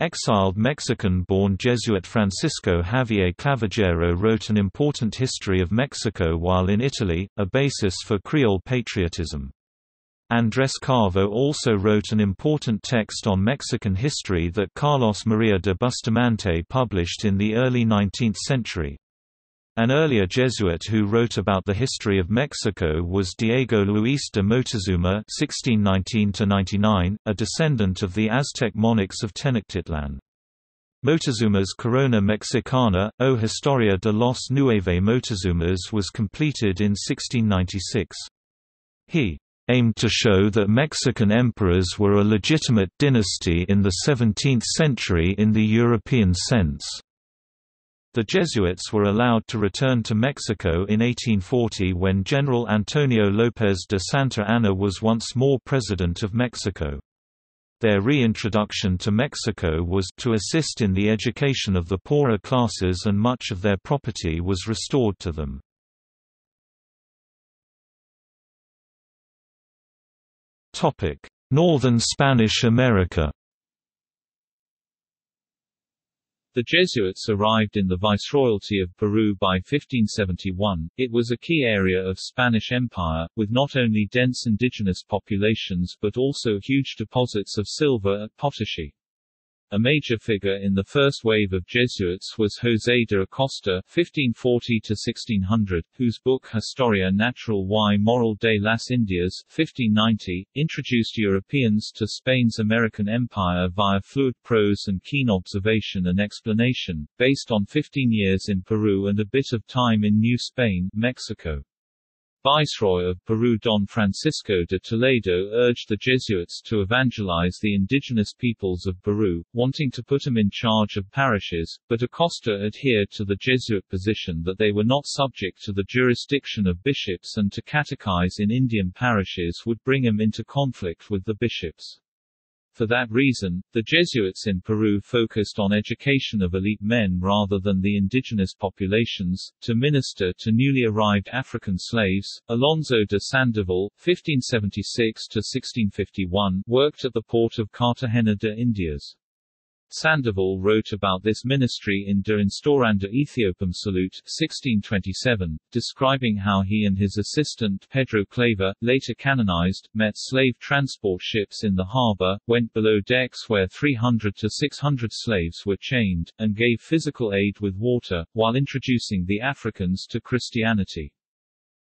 Exiled Mexican-born Jesuit Francisco Javier Clavigero wrote an important history of Mexico while in Italy, a basis for Creole patriotism. Andrés Cavo also wrote an important text on Mexican history that Carlos María de Bustamante published in the early 19th century. An earlier Jesuit who wrote about the history of Mexico was Diego Luis de Moctezuma (1619–99), a descendant of the Aztec monarchs of Tenochtitlan. Moctezuma's Corona Mexicana, o Historia de los Nueve Moctezumas was completed in 1696. He aimed to show that Mexican emperors were a legitimate dynasty in the 17th century in the European sense. The Jesuits were allowed to return to Mexico in 1840 when General Antonio López de Santa Anna was once more President of Mexico. Their reintroduction to Mexico was to assist in the education of the poorer classes and much of their property was restored to them. Northern Spanish America The Jesuits arrived in the Viceroyalty of Peru by 1571. It was a key area of Spanish Empire, with not only dense indigenous populations but also huge deposits of silver at Potosí. A major figure in the first wave of Jesuits was José de Acosta (1540–1600), whose book Historia Natural y Moral de las Indias (1590) introduced Europeans to Spain's American empire via fluid prose and keen observation and explanation, based on 15 years in Peru and a bit of time in New Spain, Mexico. Viceroy of Peru Don Francisco de Toledo urged the Jesuits to evangelize the indigenous peoples of Peru, wanting to put them in charge of parishes, but Acosta adhered to the Jesuit position that they were not subject to the jurisdiction of bishops and to catechize in Indian parishes would bring him into conflict with the bishops. For that reason, the Jesuits in Peru focused on education of elite men rather than the indigenous populations. To minister to newly arrived African slaves, Alonso de Sandoval (1576–1651) worked at the port of Cartagena de Indias. Sandoval wrote about this ministry in De Instauranda Ethiopium Salute 1627, describing how he and his assistant Pedro Claver, later canonized, met slave transport ships in the harbor, went below decks where 300 to 600 slaves were chained, and gave physical aid with water, while introducing the Africans to Christianity.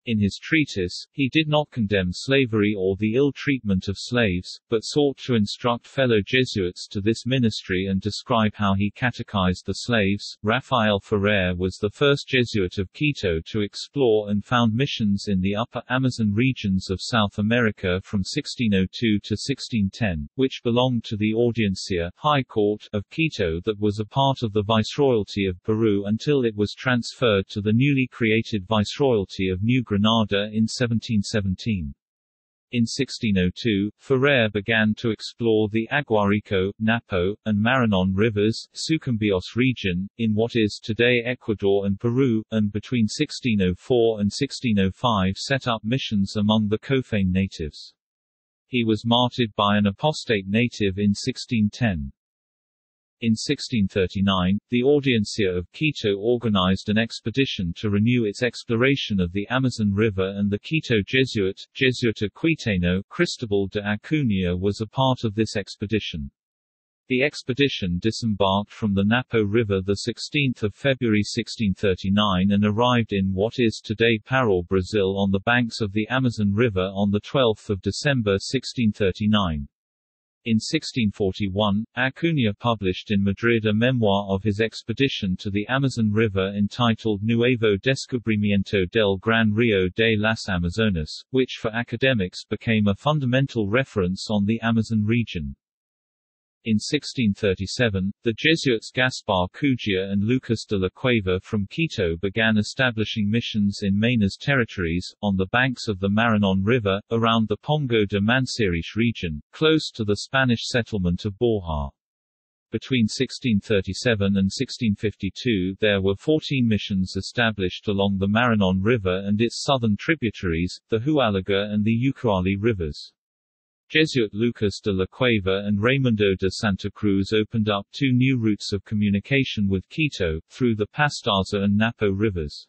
In his treatise, he did not condemn slavery or the ill treatment of slaves, but sought to instruct fellow Jesuits to this ministry and describe how he catechized the slaves. Rafael Ferrer was the first Jesuit of Quito to explore and found missions in the upper Amazon regions of South America from 1602 to 1610, which belonged to the Audiencia High Court of Quito that was a part of the Viceroyalty of Peru until it was transferred to the newly created Viceroyalty of New Granada Granada in 1717. In 1602, Ferrer began to explore the Aguarico, Napo, and Maranon rivers, Sucumbíos region, in what is today Ecuador and Peru, and between 1604 and 1605 set up missions among the Cofane natives. He was martyred by an apostate native in 1610. In 1639, the Audiencia of Quito organized an expedition to renew its exploration of the Amazon River and the Quito Jesuit, Jesuita Quiteno, Cristobal de Acuña was a part of this expedition. The expedition disembarked from the Napo River 16 February 1639 and arrived in what is today Parral, Brazil on the banks of the Amazon River on 12 December 1639. In 1641, Acuña published in Madrid a memoir of his expedition to the Amazon River entitled Nuevo Descubrimiento del Gran Río de las Amazonas, which for academics became a fundamental reference on the Amazon region. In 1637, the Jesuits Gaspar Cujia and Lucas de la Cueva from Quito began establishing missions in Maynas territories, on the banks of the Maranon River, around the Pongo de Manseriche region, close to the Spanish settlement of Borja. Between 1637 and 1652 there were 14 missions established along the Maranon River and its southern tributaries, the Huallaga and the Ucayali rivers. Jesuit Lucas de la Cueva and Raimundo de Santa Cruz opened up two new routes of communication with Quito, through the Pastaza and Napo rivers.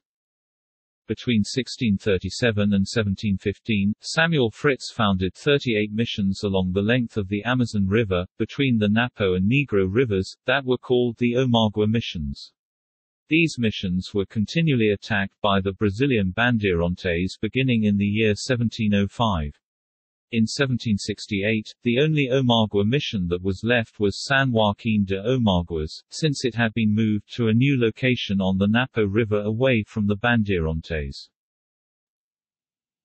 Between 1637 and 1715, Samuel Fritz founded 38 missions along the length of the Amazon River, between the Napo and Negro rivers, that were called the Omagua missions. These missions were continually attacked by the Brazilian Bandeirantes beginning in the year 1705. In 1768, the only Omagua mission that was left was San Joaquin de Omaguas, since it had been moved to a new location on the Napo River away from the Bandeirantes.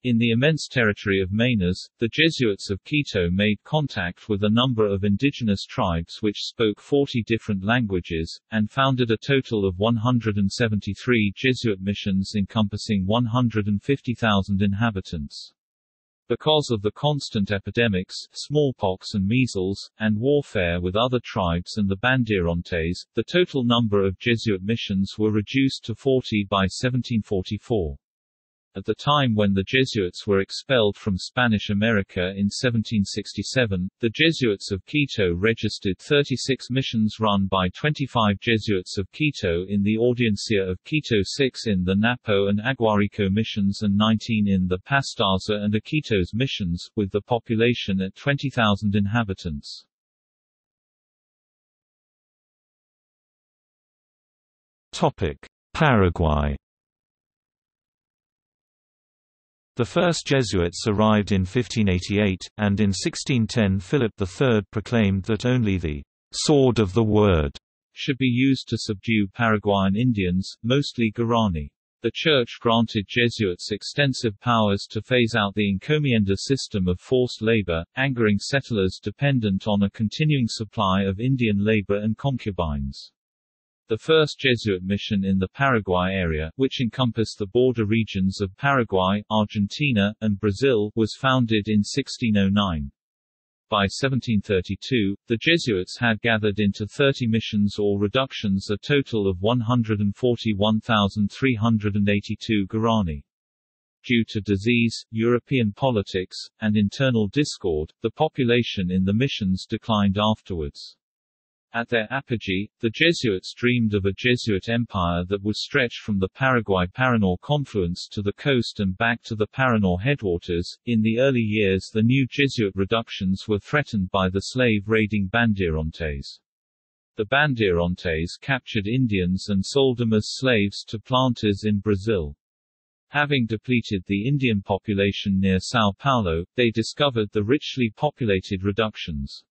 In the immense territory of Maynas, the Jesuits of Quito made contact with a number of indigenous tribes which spoke 40 different languages, and founded a total of 173 Jesuit missions encompassing 150,000 inhabitants. Because of the constant epidemics, smallpox and measles, and warfare with other tribes and the Bandeirantes, the total number of Jesuit missions were reduced to 40 by 1744. At the time when the Jesuits were expelled from Spanish America in 1767, the Jesuits of Quito registered 36 missions run by 25 Jesuits of Quito in the Audiencia of Quito 6 in the Napo and Aguarico missions and 19 in the Pastaza and Iquitos missions, with the population at 20,000 inhabitants. Topic: Paraguay The first Jesuits arrived in 1588, and in 1610 Philip III proclaimed that only the «sword of the word» should be used to subdue Paraguayan Indians, mostly Guarani. The Church granted Jesuits extensive powers to phase out the encomienda system of forced labor, angering settlers dependent on a continuing supply of Indian labor and concubines. The first Jesuit mission in the Paraguay area, which encompassed the border regions of Paraguay, Argentina, and Brazil, was founded in 1609. By 1732, the Jesuits had gathered into 30 missions or reductions a total of 141,382 Guarani. Due to disease, European politics, and internal discord, the population in the missions declined afterwards. At their apogee, the Jesuits dreamed of a Jesuit empire that would stretch from the Paraguay-Paraná confluence to the coast and back to the Paraná headwaters. In the early years the new Jesuit reductions were threatened by the slave-raiding Bandeirantes. The Bandeirantes captured Indians and sold them as slaves to planters in Brazil. Having depleted the Indian population near São Paulo, they discovered the richly populated reductions.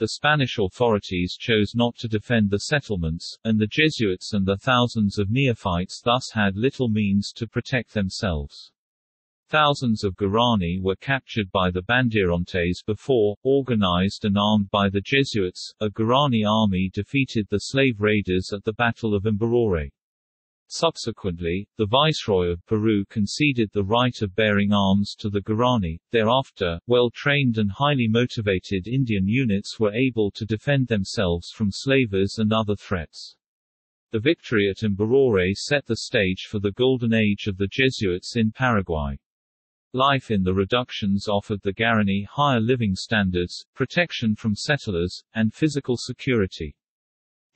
The Spanish authorities chose not to defend the settlements, and the Jesuits and the thousands of neophytes thus had little means to protect themselves. Thousands of Guarani were captured by the Bandeirantes before, organized and armed by the Jesuits, a Guarani army defeated the slave raiders at the Battle of Mbororé. Subsequently, the Viceroy of Peru conceded the right of bearing arms to the Guarani. Thereafter, well-trained and highly motivated Indian units were able to defend themselves from slavers and other threats. The victory at Mbororé set the stage for the golden age of the Jesuits in Paraguay. Life in the reductions offered the Guarani higher living standards, protection from settlers, and physical security.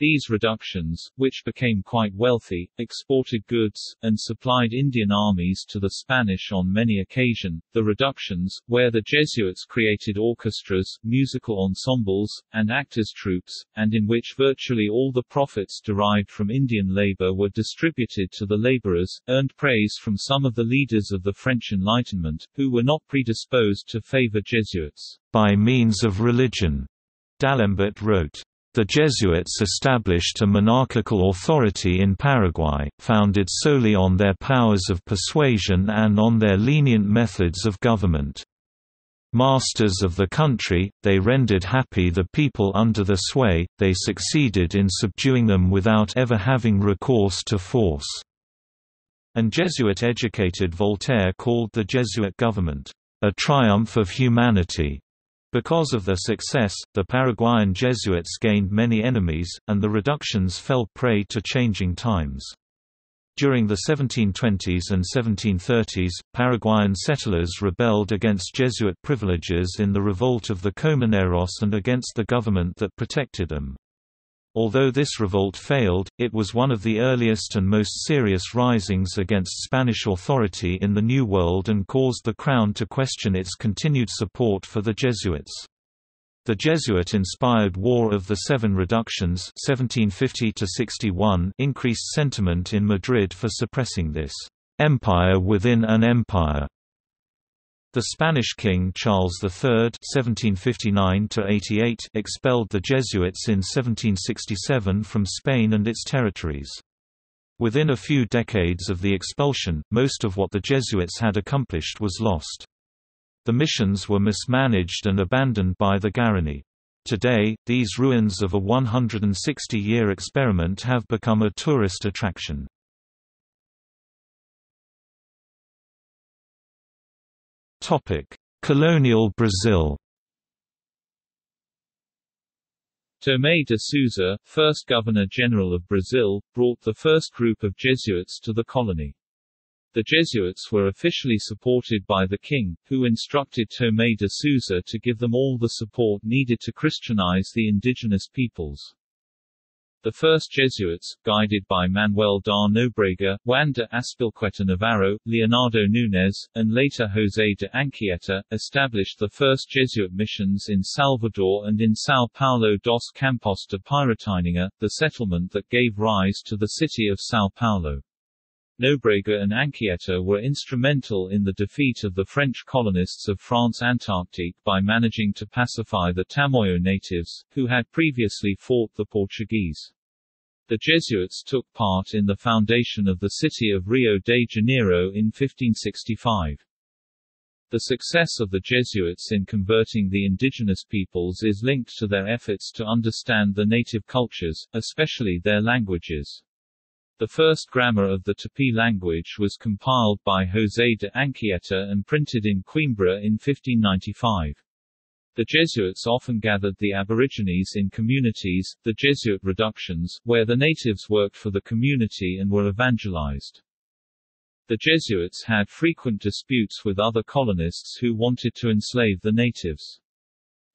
These reductions, which became quite wealthy, exported goods, and supplied Indian armies to the Spanish on many occasions. The reductions, where the Jesuits created orchestras, musical ensembles, and actors' troupes, and in which virtually all the profits derived from Indian labor were distributed to the laborers, earned praise from some of the leaders of the French Enlightenment, who were not predisposed to favor Jesuits. By means of religion, D'Alembert wrote. The Jesuits established a monarchical authority in Paraguay, founded solely on their powers of persuasion and on their lenient methods of government. Masters of the country, they rendered happy the people under their sway, they succeeded in subduing them without ever having recourse to force. And Jesuit-educated Voltaire called the Jesuit government, a triumph of humanity. Because of their success, the Paraguayan Jesuits gained many enemies, and the reductions fell prey to changing times. During the 1720s and 1730s, Paraguayan settlers rebelled against Jesuit privileges in the revolt of the Comuneros and against the government that protected them. Although this revolt failed, it was one of the earliest and most serious risings against Spanish authority in the New World and caused the Crown to question its continued support for the Jesuits. The Jesuit-inspired War of the Seven Reductions 1750 increased sentiment in Madrid for suppressing this «empire within an empire» The Spanish king Charles III (1759–88) expelled the Jesuits in 1767 from Spain and its territories. Within a few decades of the expulsion, most of what the Jesuits had accomplished was lost. The missions were mismanaged and abandoned by the Guarani. Today, these ruins of a 160-year experiment have become a tourist attraction. Colonial Brazil Tomé de Souza, first Governor-General of Brazil, brought the first group of Jesuits to the colony. The Jesuits were officially supported by the king, who instructed Tomé de Souza to give them all the support needed to Christianize the indigenous peoples. The first Jesuits, guided by Manuel da Nóbrega, Juan de Azpilcueta Navarro, Leonardo Nunes, and later José de Anchieta, established the first Jesuit missions in Salvador and in São Paulo dos Campos de Piratininga, the settlement that gave rise to the city of São Paulo. Nóbrega and Anchieta were instrumental in the defeat of the French colonists of France Antarctique by managing to pacify the Tamoyo natives, who had previously fought the Portuguese. The Jesuits took part in the foundation of the city of Rio de Janeiro in 1565. The success of the Jesuits in converting the indigenous peoples is linked to their efforts to understand the native cultures, especially their languages. The first grammar of the Tupi language was compiled by José de Anchieta and printed in Coimbra in 1595. The Jesuits often gathered the Aborigines in communities, the Jesuit reductions, where the natives worked for the community and were evangelized. The Jesuits had frequent disputes with other colonists who wanted to enslave the natives.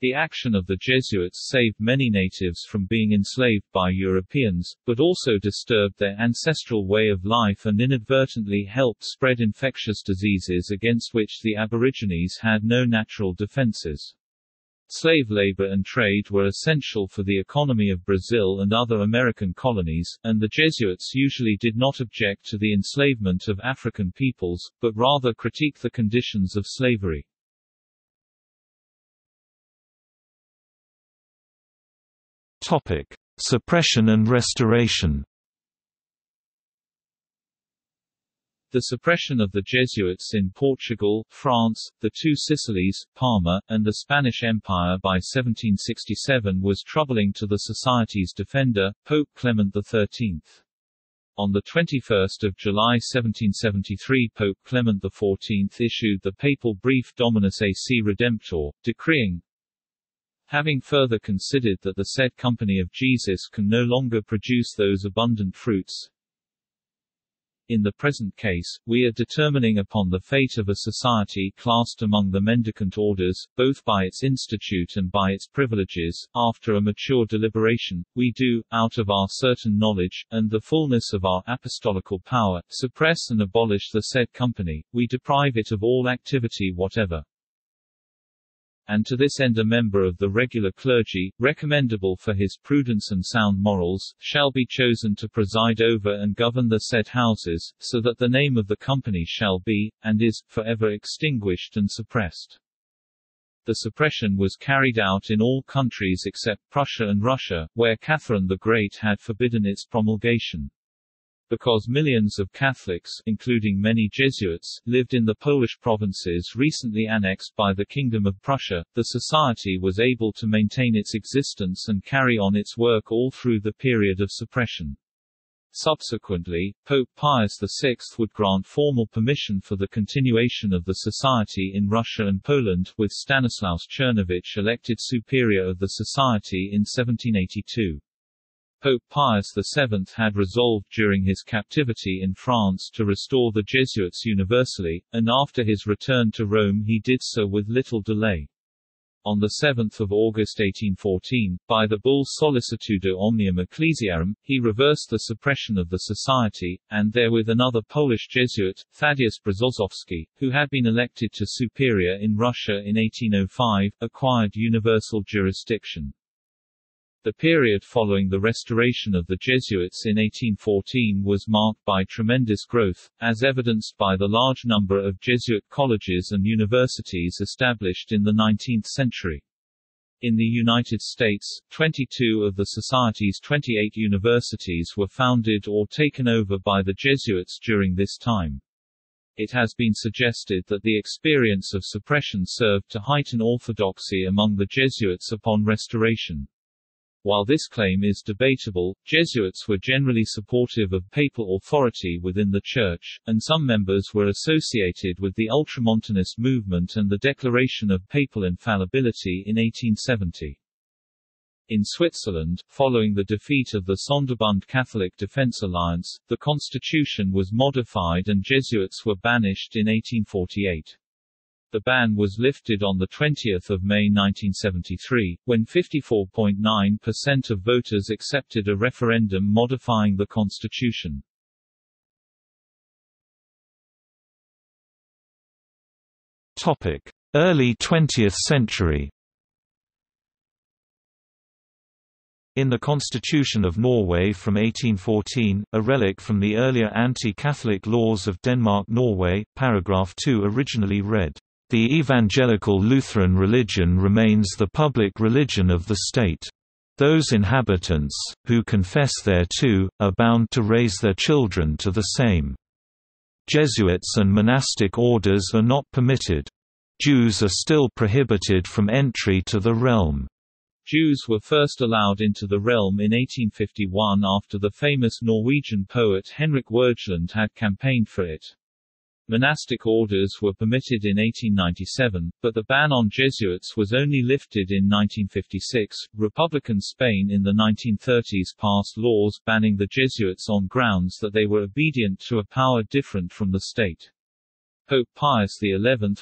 The action of the Jesuits saved many natives from being enslaved by Europeans, but also disturbed their ancestral way of life and inadvertently helped spread infectious diseases against which the Aborigines had no natural defenses. Slave labor and trade were essential for the economy of Brazil and other American colonies, and the Jesuits usually did not object to the enslavement of African peoples, but rather critique the conditions of slavery. Topic: Suppression and restoration. The suppression of the Jesuits in Portugal, France, the two Sicilies, Parma, and the Spanish Empire by 1767 was troubling to the Society's defender, Pope Clement XIII. On 21 July 1773 Pope Clement XIV issued the papal brief Dominus AC Redemptor, decreeing, Having further considered that the said Company of Jesus can no longer produce those abundant fruits, in the present case, we are determining upon the fate of a society classed among the mendicant orders, both by its institute and by its privileges. After a mature deliberation, we do, out of our certain knowledge, and the fullness of our apostolical power, suppress and abolish the said company, we deprive it of all activity whatever and to this end a member of the regular clergy, recommendable for his prudence and sound morals, shall be chosen to preside over and govern the said houses, so that the name of the company shall be, and is, forever extinguished and suppressed. The suppression was carried out in all countries except Prussia and Russia, where Catherine the Great had forbidden its promulgation. Because millions of Catholics, including many Jesuits, lived in the Polish provinces recently annexed by the Kingdom of Prussia, the Society was able to maintain its existence and carry on its work all through the period of suppression. Subsequently, Pope Pius VI would grant formal permission for the continuation of the Society in Russia and Poland, with Stanislaus Czerniewicz elected superior of the Society in 1782. Pope Pius VII had resolved during his captivity in France to restore the Jesuits universally, and after his return to Rome he did so with little delay. On 7 August 1814, by the bull Sollicitudo Omnium Ecclesiarum, he reversed the suppression of the society, and therewith another Polish Jesuit, Thaddeus Brzozowski, who had been elected to superior in Russia in 1805, acquired universal jurisdiction. The period following the restoration of the Jesuits in 1814 was marked by tremendous growth, as evidenced by the large number of Jesuit colleges and universities established in the 19th century. In the United States, 22 of the Society's 28 universities were founded or taken over by the Jesuits during this time. It has been suggested that the experience of suppression served to heighten orthodoxy among the Jesuits upon restoration. While this claim is debatable, Jesuits were generally supportive of papal authority within the Church, and some members were associated with the Ultramontanist movement and the declaration of papal infallibility in 1870. In Switzerland, following the defeat of the Sonderbund Catholic Defense Alliance, the constitution was modified and Jesuits were banished in 1848. The ban was lifted on 20 May 1973, when 54.9% of voters accepted a referendum modifying the constitution. Early 20th century. In the Constitution of Norway from 1814, a relic from the earlier anti-Catholic laws of Denmark-Norway, paragraph 2 originally read, the evangelical Lutheran religion remains the public religion of the state. Those inhabitants, who confess thereto, are bound to raise their children to the same. Jesuits and monastic orders are not permitted. Jews are still prohibited from entry to the realm. Jews were first allowed into the realm in 1851 after the famous Norwegian poet Henrik Wergeland had campaigned for it. Monastic orders were permitted in 1897, but the ban on Jesuits was only lifted in 1956. Republican Spain in the 1930s passed laws banning the Jesuits on grounds that they were obedient to a power different from the state. Pope Pius XI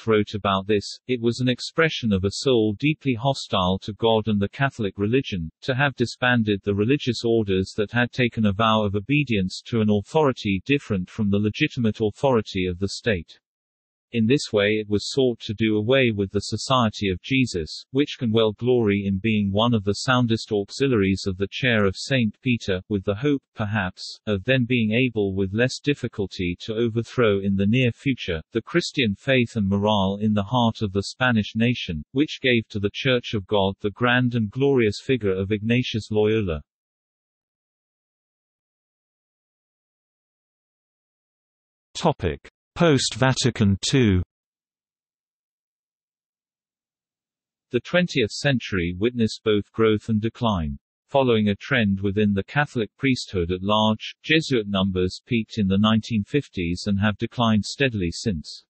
wrote about this, it was an expression of a soul deeply hostile to God and the Catholic religion, to have disbanded the religious orders that had taken a vow of obedience to an authority different from the legitimate authority of the state. In this way it was sought to do away with the Society of Jesus, which can well glory in being one of the soundest auxiliaries of the chair of St. Peter, with the hope, perhaps, of then being able with less difficulty to overthrow in the near future, the Christian faith and morale in the heart of the Spanish nation, which gave to the Church of God the grand and glorious figure of Ignatius Loyola. Topic. Post-Vatican II The 20th century witnessed both growth and decline. Following a trend within the Catholic priesthood at large, Jesuit numbers peaked in the 1950s and have declined steadily since.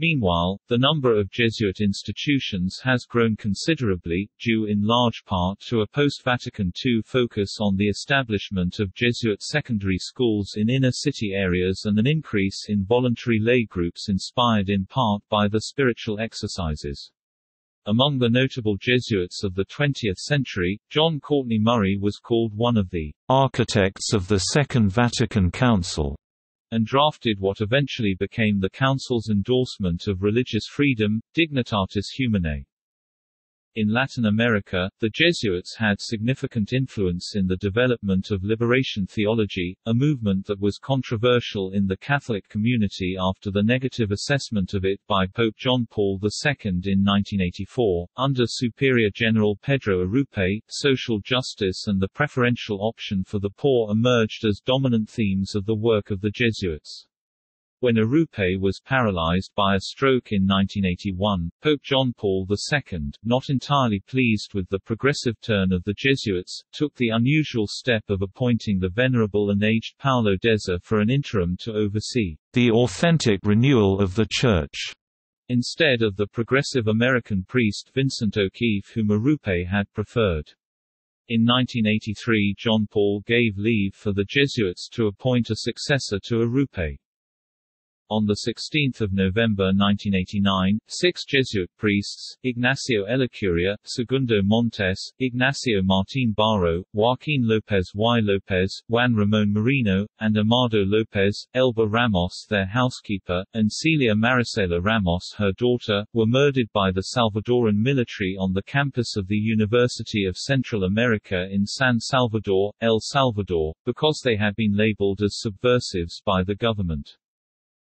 Meanwhile, the number of Jesuit institutions has grown considerably, due in large part to a post-Vatican II focus on the establishment of Jesuit secondary schools in inner-city areas and an increase in voluntary lay groups inspired in part by the spiritual exercises. Among the notable Jesuits of the 20th century, John Courtney Murray was called one of the architects of the Second Vatican Council and drafted what eventually became the Council's endorsement of religious freedom, Dignitatis Humanae. In Latin America, the Jesuits had significant influence in the development of liberation theology, a movement that was controversial in the Catholic community after the negative assessment of it by Pope John Paul II in 1984. Under Superior General Pedro Arrupe, social justice and the preferential option for the poor emerged as dominant themes of the work of the Jesuits. When Arrupe was paralyzed by a stroke in 1981, Pope John Paul II, not entirely pleased with the progressive turn of the Jesuits, took the unusual step of appointing the venerable and aged Paolo Dezza for an interim to oversee the authentic renewal of the Church instead of the progressive American priest Vincent O'Keefe whom Arrupe had preferred. In 1983 John Paul gave leave for the Jesuits to appoint a successor to Arrupe. On 16 November 1989, six Jesuit priests, Ignacio Ellacuria, Segundo Montes, Ignacio Martín Baró, Joaquín López y López, Juan Ramón Moreno, and Amado López, Elba Ramos their housekeeper, and Celia Maricela Ramos her daughter, were murdered by the Salvadoran military on the campus of the University of Central America in San Salvador, El Salvador, because they had been labeled as subversives by the government.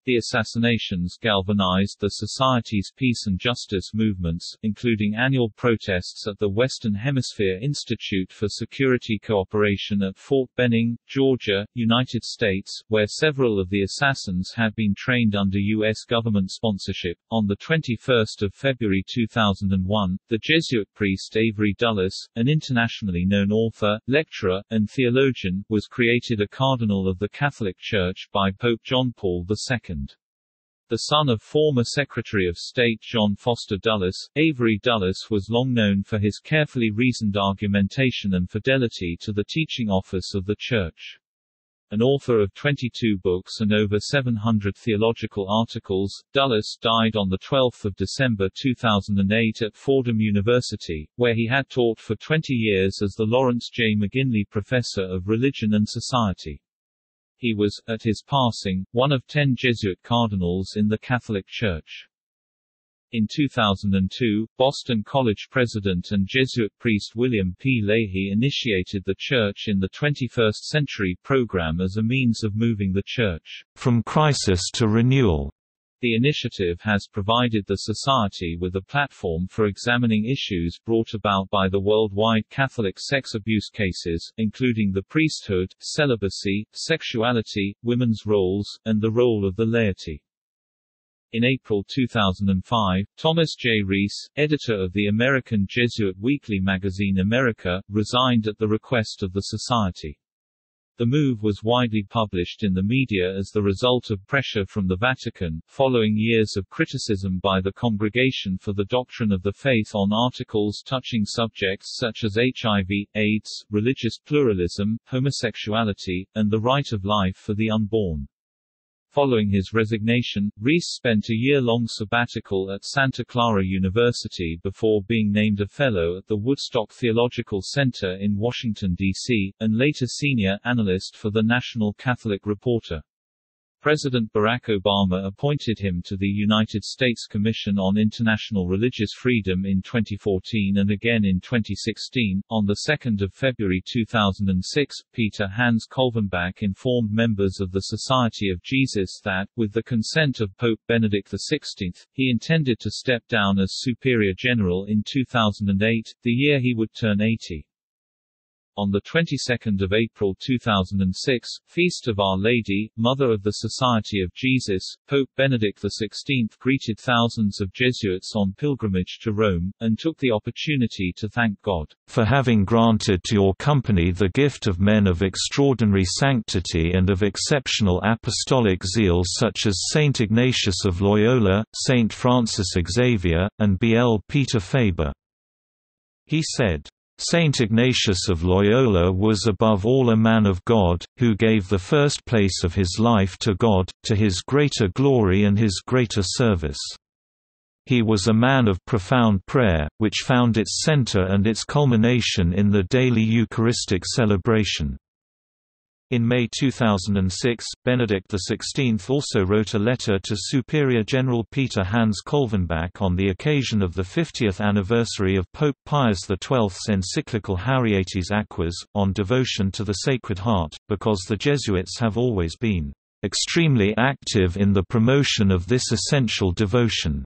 The assassinations galvanized the Society's peace and justice movements, including annual protests at the Western Hemisphere Institute for Security Cooperation at Fort Benning, Georgia, United States, where several of the assassins had been trained under U.S. government sponsorship. On 21 February 2001, the Jesuit priest Avery Dulles, an internationally known author, lecturer, and theologian, was created a cardinal of the Catholic Church by Pope John Paul II. The son of former Secretary of State John Foster Dulles, Avery Dulles was long known for his carefully reasoned argumentation and fidelity to the teaching office of the Church. An author of 22 books and over 700 theological articles, Dulles died on 12 December 2008 at Fordham University, where he had taught for 20 years as the Lawrence J. McGinley Professor of Religion and Society. He was, at his passing, one of ten Jesuit cardinals in the Catholic Church. In 2002, Boston College president and Jesuit priest William P. Leahy initiated the Church in the 21st Century program as a means of moving the Church from crisis to renewal the initiative has provided the Society with a platform for examining issues brought about by the worldwide Catholic sex abuse cases, including the priesthood, celibacy, sexuality, women's roles, and the role of the laity. In April 2005, Thomas J. Reese, editor of the American Jesuit weekly magazine America, resigned at the request of the Society. The move was widely published in the media as the result of pressure from the Vatican, following years of criticism by the Congregation for the Doctrine of the Faith on articles touching subjects such as HIV, AIDS, religious pluralism, homosexuality, and the right of life for the unborn. Following his resignation, Reese spent a year-long sabbatical at Santa Clara University before being named a Fellow at the Woodstock Theological Center in Washington, D.C., and later senior analyst for the National Catholic Reporter. President Barack Obama appointed him to the United States Commission on International Religious Freedom in 2014 and again in 2016. On 2 February 2006, Peter Hans Kolvenbach informed members of the Society of Jesus that, with the consent of Pope Benedict XVI, he intended to step down as Superior General in 2008, the year he would turn 80. On the 22nd of April 2006, Feast of Our Lady, Mother of the Society of Jesus, Pope Benedict XVI greeted thousands of Jesuits on pilgrimage to Rome, and took the opportunity to thank God for having granted to your company the gift of men of extraordinary sanctity and of exceptional apostolic zeal such as Saint Ignatius of Loyola, Saint Francis Xavier, and B. L. Peter Faber. He said, Saint Ignatius of Loyola was above all a man of God, who gave the first place of his life to God, to his greater glory and his greater service. He was a man of profound prayer, which found its center and its culmination in the daily Eucharistic celebration. In May 2006, Benedict XVI also wrote a letter to Superior General Peter Hans Kolvenbach on the occasion of the 50th anniversary of Pope Pius XII's encyclical Haurietis Aquas, on devotion to the Sacred Heart, because the Jesuits have always been extremely active in the promotion of this essential devotion.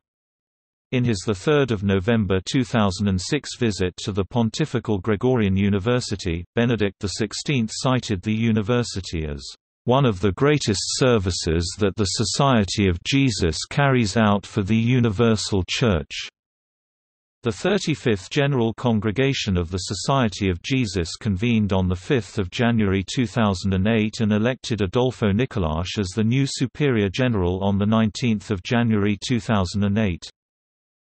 In his 3 November 2006 visit to the Pontifical Gregorian University, Benedict XVI cited the university as one of the greatest services that the Society of Jesus carries out for the Universal Church. The 35th General Congregation of the Society of Jesus convened on 5 January 2008 and elected Adolfo Nicolas as the new Superior General on 19 January 2008.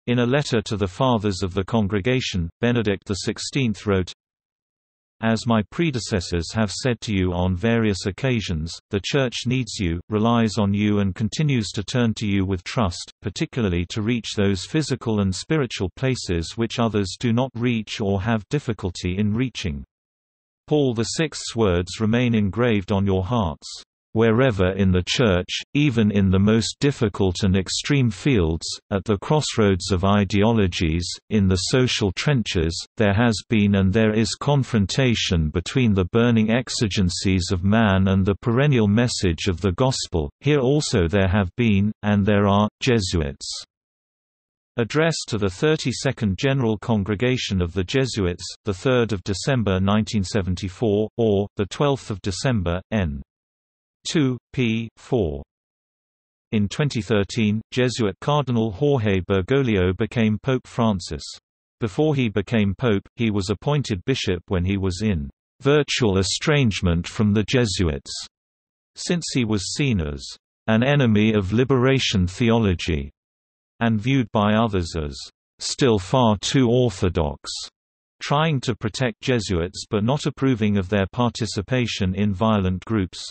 In a letter to the Fathers of the Congregation, Benedict XVI wrote, As my predecessors have said to you on various occasions, the Church needs you, relies on you and continues to turn to you with trust, particularly to reach those physical and spiritual places which others do not reach or have difficulty in reaching. Paul VI's words remain engraved on your hearts. Wherever in the Church, even in the most difficult and extreme fields, at the crossroads of ideologies, in the social trenches, there has been and there is confrontation between the burning exigencies of man and the perennial message of the Gospel, here also there have been, and there are, Jesuits. Address to the 32nd General Congregation of the Jesuits, 3 December 1974, or, 12 December, N. 2, p. 4. In 2013, Jesuit Cardinal Jorge Bergoglio became Pope Francis. Before he became pope, he was appointed bishop when he was in virtual estrangement from the Jesuits, since he was seen as an enemy of liberation theology, and viewed by others as still far too orthodox, trying to protect Jesuits but not approving of their participation in violent groups.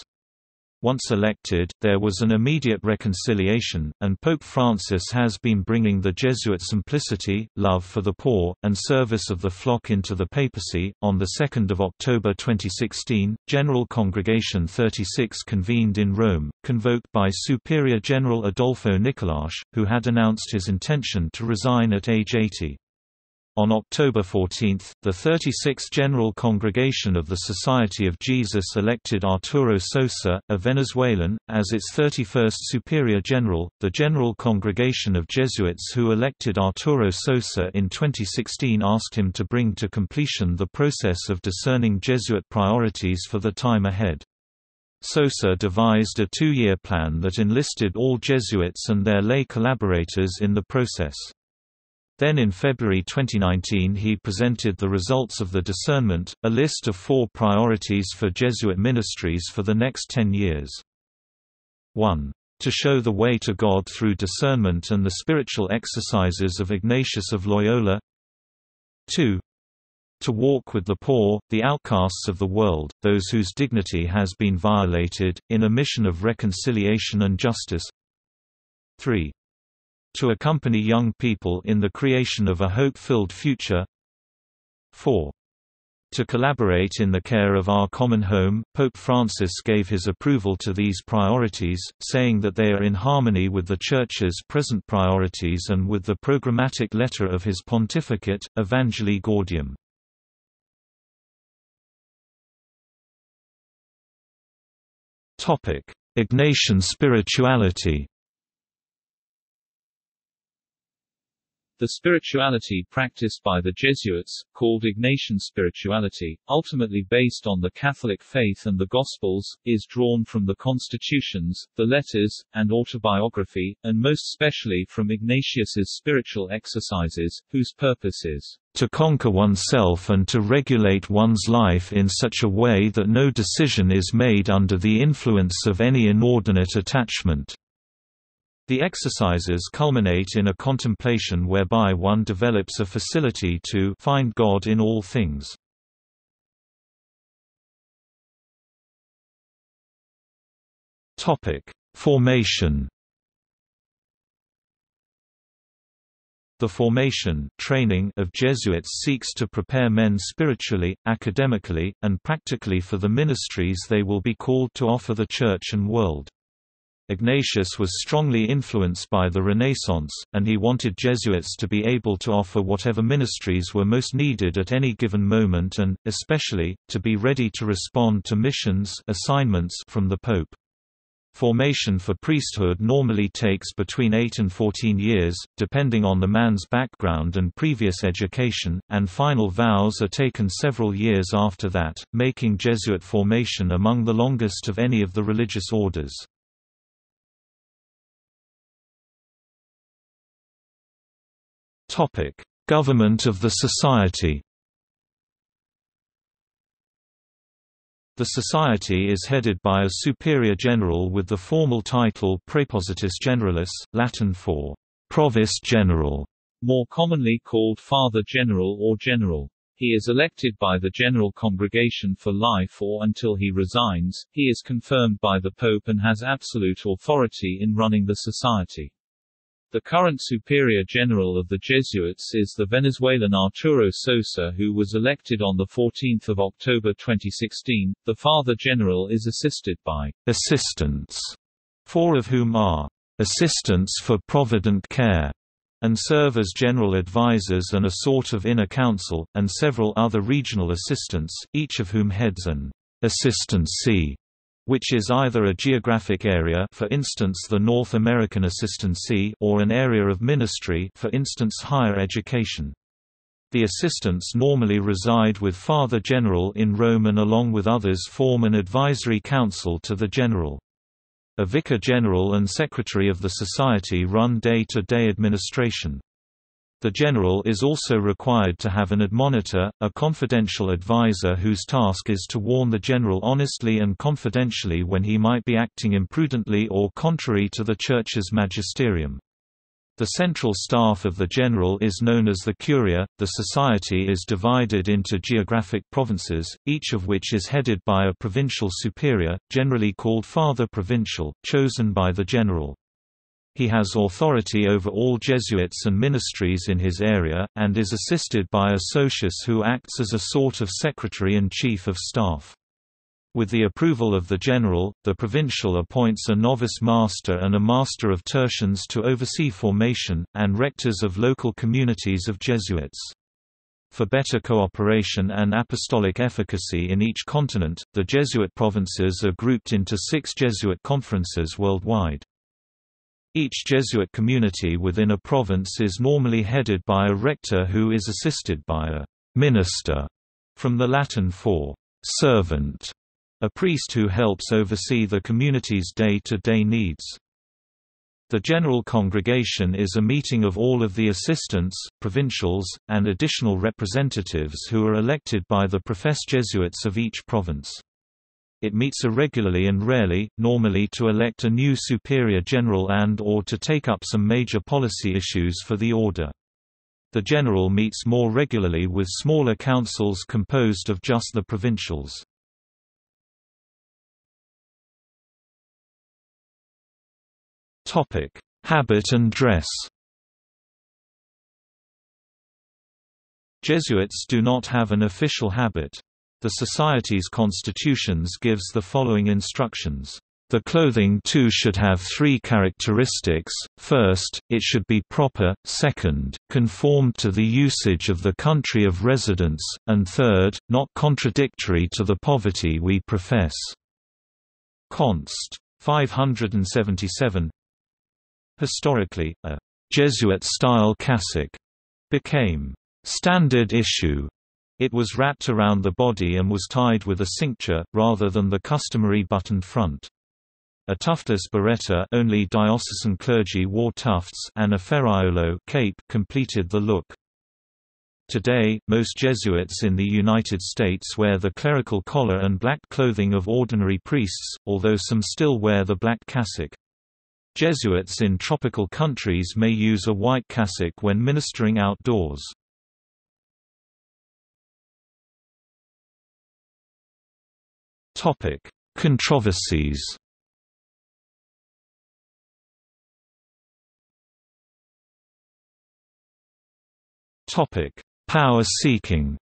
Once elected, there was an immediate reconciliation, and Pope Francis has been bringing the Jesuit simplicity, love for the poor, and service of the flock into the papacy. On 2 October 2016, General Congregation 36 convened in Rome, convoked by Superior General Adolfo Nicolas, who had announced his intention to resign at age 80. On October 14, the 36th General Congregation of the Society of Jesus elected Arturo Sosa, a Venezuelan, as its 31st Superior General. The General Congregation of Jesuits who elected Arturo Sosa in 2016 asked him to bring to completion the process of discerning Jesuit priorities for the time ahead. Sosa devised a two-year plan that enlisted all Jesuits and their lay collaborators in the process. Then in February 2019 he presented the results of the discernment, a list of four priorities for Jesuit ministries for the next ten years. 1. To show the way to God through discernment and the spiritual exercises of Ignatius of Loyola 2. to walk with the poor, the outcasts of the world, those whose dignity has been violated, in a mission of reconciliation and justice 3. To accompany young people in the creation of a hope-filled future 4. To collaborate in the care of our common home, Pope Francis gave his approval to these priorities, saying that they are in harmony with the Church's present priorities and with the programmatic letter of his pontificate, Evangelii Gaudium. Ignatian spirituality The spirituality practiced by the Jesuits, called Ignatian spirituality, ultimately based on the Catholic faith and the Gospels, is drawn from the constitutions, the letters, and autobiography, and most specially from Ignatius's spiritual exercises, whose purpose is to conquer oneself and to regulate one's life in such a way that no decision is made under the influence of any inordinate attachment. The exercises culminate in a contemplation whereby one develops a facility to find God in all things. Topic: Formation. The formation training of Jesuits seeks to prepare men spiritually, academically, and practically for the ministries they will be called to offer the Church and world. Ignatius was strongly influenced by the Renaissance, and he wanted Jesuits to be able to offer whatever ministries were most needed at any given moment and, especially, to be ready to respond to missions assignments from the Pope. Formation for priesthood normally takes between 8 and 14 years, depending on the man's background and previous education, and final vows are taken several years after that, making Jesuit formation among the longest of any of the religious orders. Topic: Government of the Society. The Society is headed by a Superior General with the formal title Praepositus Generalis, Latin for Provost General, more commonly called Father General or General. He is elected by the General Congregation for life or until he resigns, he is confirmed by the Pope and has absolute authority in running the society. The current Superior General of the Jesuits is the Venezuelan Arturo Sosa who was elected on 14 October 2016. The Father General is assisted by assistants, four of whom are assistants for provident care, and serve as general advisors and a sort of inner council, and several other regional assistants, each of whom heads an assistancy which is either a geographic area for instance the North American Assistancy or an area of ministry for instance higher education. The assistants normally reside with Father General in Rome and along with others form an advisory council to the General. A Vicar General and Secretary of the Society run day-to-day -day administration. The general is also required to have an admonitor, a confidential advisor whose task is to warn the general honestly and confidentially when he might be acting imprudently or contrary to the Church's magisterium. The central staff of the general is known as the Curia. The society is divided into geographic provinces, each of which is headed by a provincial superior, generally called Father Provincial, chosen by the general. He has authority over all Jesuits and ministries in his area, and is assisted by a socius who acts as a sort of secretary and chief of staff. With the approval of the general, the provincial appoints a novice master and a master of tertians to oversee formation, and rectors of local communities of Jesuits. For better cooperation and apostolic efficacy in each continent, the Jesuit provinces are grouped into six Jesuit conferences worldwide. Each Jesuit community within a province is normally headed by a rector who is assisted by a minister, from the Latin for servant, a priest who helps oversee the community's day-to-day -day needs. The General Congregation is a meeting of all of the assistants, provincials, and additional representatives who are elected by the professed Jesuits of each province. It meets irregularly and rarely, normally to elect a new superior general and or to take up some major policy issues for the order. The general meets more regularly with smaller councils composed of just the provincials. Topic: Habit and dress Jesuits do not have an official habit. The Society's constitutions gives the following instructions. The clothing too should have three characteristics, first, it should be proper, second, conform to the usage of the country of residence, and third, not contradictory to the poverty we profess. Const. 577 Historically, a Jesuit-style cassock became standard issue. It was wrapped around the body and was tied with a cincture, rather than the customary buttoned front. A tuftless biretta only diocesan clergy wore tufts and a ferraiolo cape completed the look. Today, most Jesuits in the United States wear the clerical collar and black clothing of ordinary priests, although some still wear the black cassock. Jesuits in tropical countries may use a white cassock when ministering outdoors. Controversies. Topic: Power seeking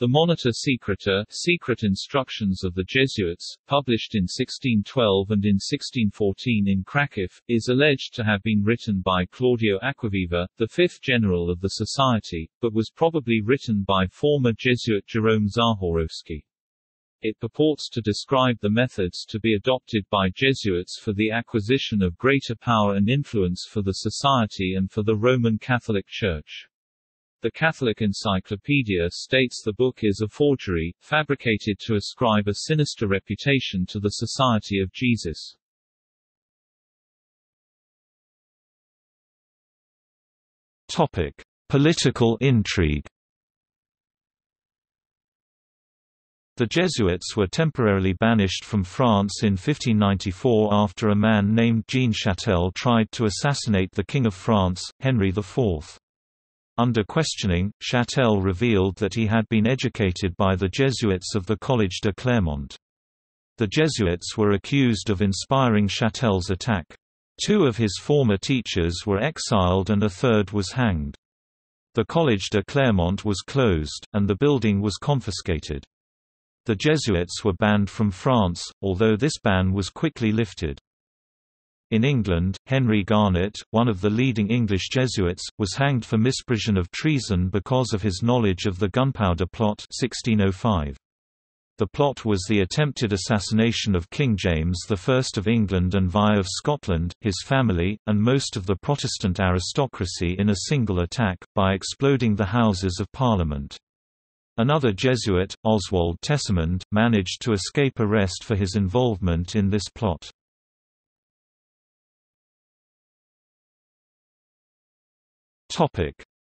The Monita Secreta Secret Instructions of the Jesuits, published in 1612 and in 1614 in Kraków, is alleged to have been written by Claudio Acquaviva, the fifth general of the society, but was probably written by former Jesuit Jerome Zahorowski. It purports to describe the methods to be adopted by Jesuits for the acquisition of greater power and influence for the society and for the Roman Catholic Church. The Catholic Encyclopedia states the book is a forgery, fabricated to ascribe a sinister reputation to the Society of Jesus. Topic: Political intrigue The Jesuits were temporarily banished from France in 1594 after a man named Jean Chatel tried to assassinate the King of France, Henry IV. Under questioning, Chatel revealed that he had been educated by the Jesuits of the Collège de Clermont. The Jesuits were accused of inspiring Chatel's attack. Two of his former teachers were exiled and a third was hanged. The Collège de Clermont was closed, and the building was confiscated. The Jesuits were banned from France, although this ban was quickly lifted. In England, Henry Garnet, one of the leading English Jesuits, was hanged for misprision of treason because of his knowledge of the Gunpowder Plot 1605. The plot was the attempted assassination of King James I of England and Vi of Scotland, his family, and most of the Protestant aristocracy in a single attack, by exploding the Houses of Parliament. Another Jesuit, Oswald Tesimond, managed to escape arrest for his involvement in this plot.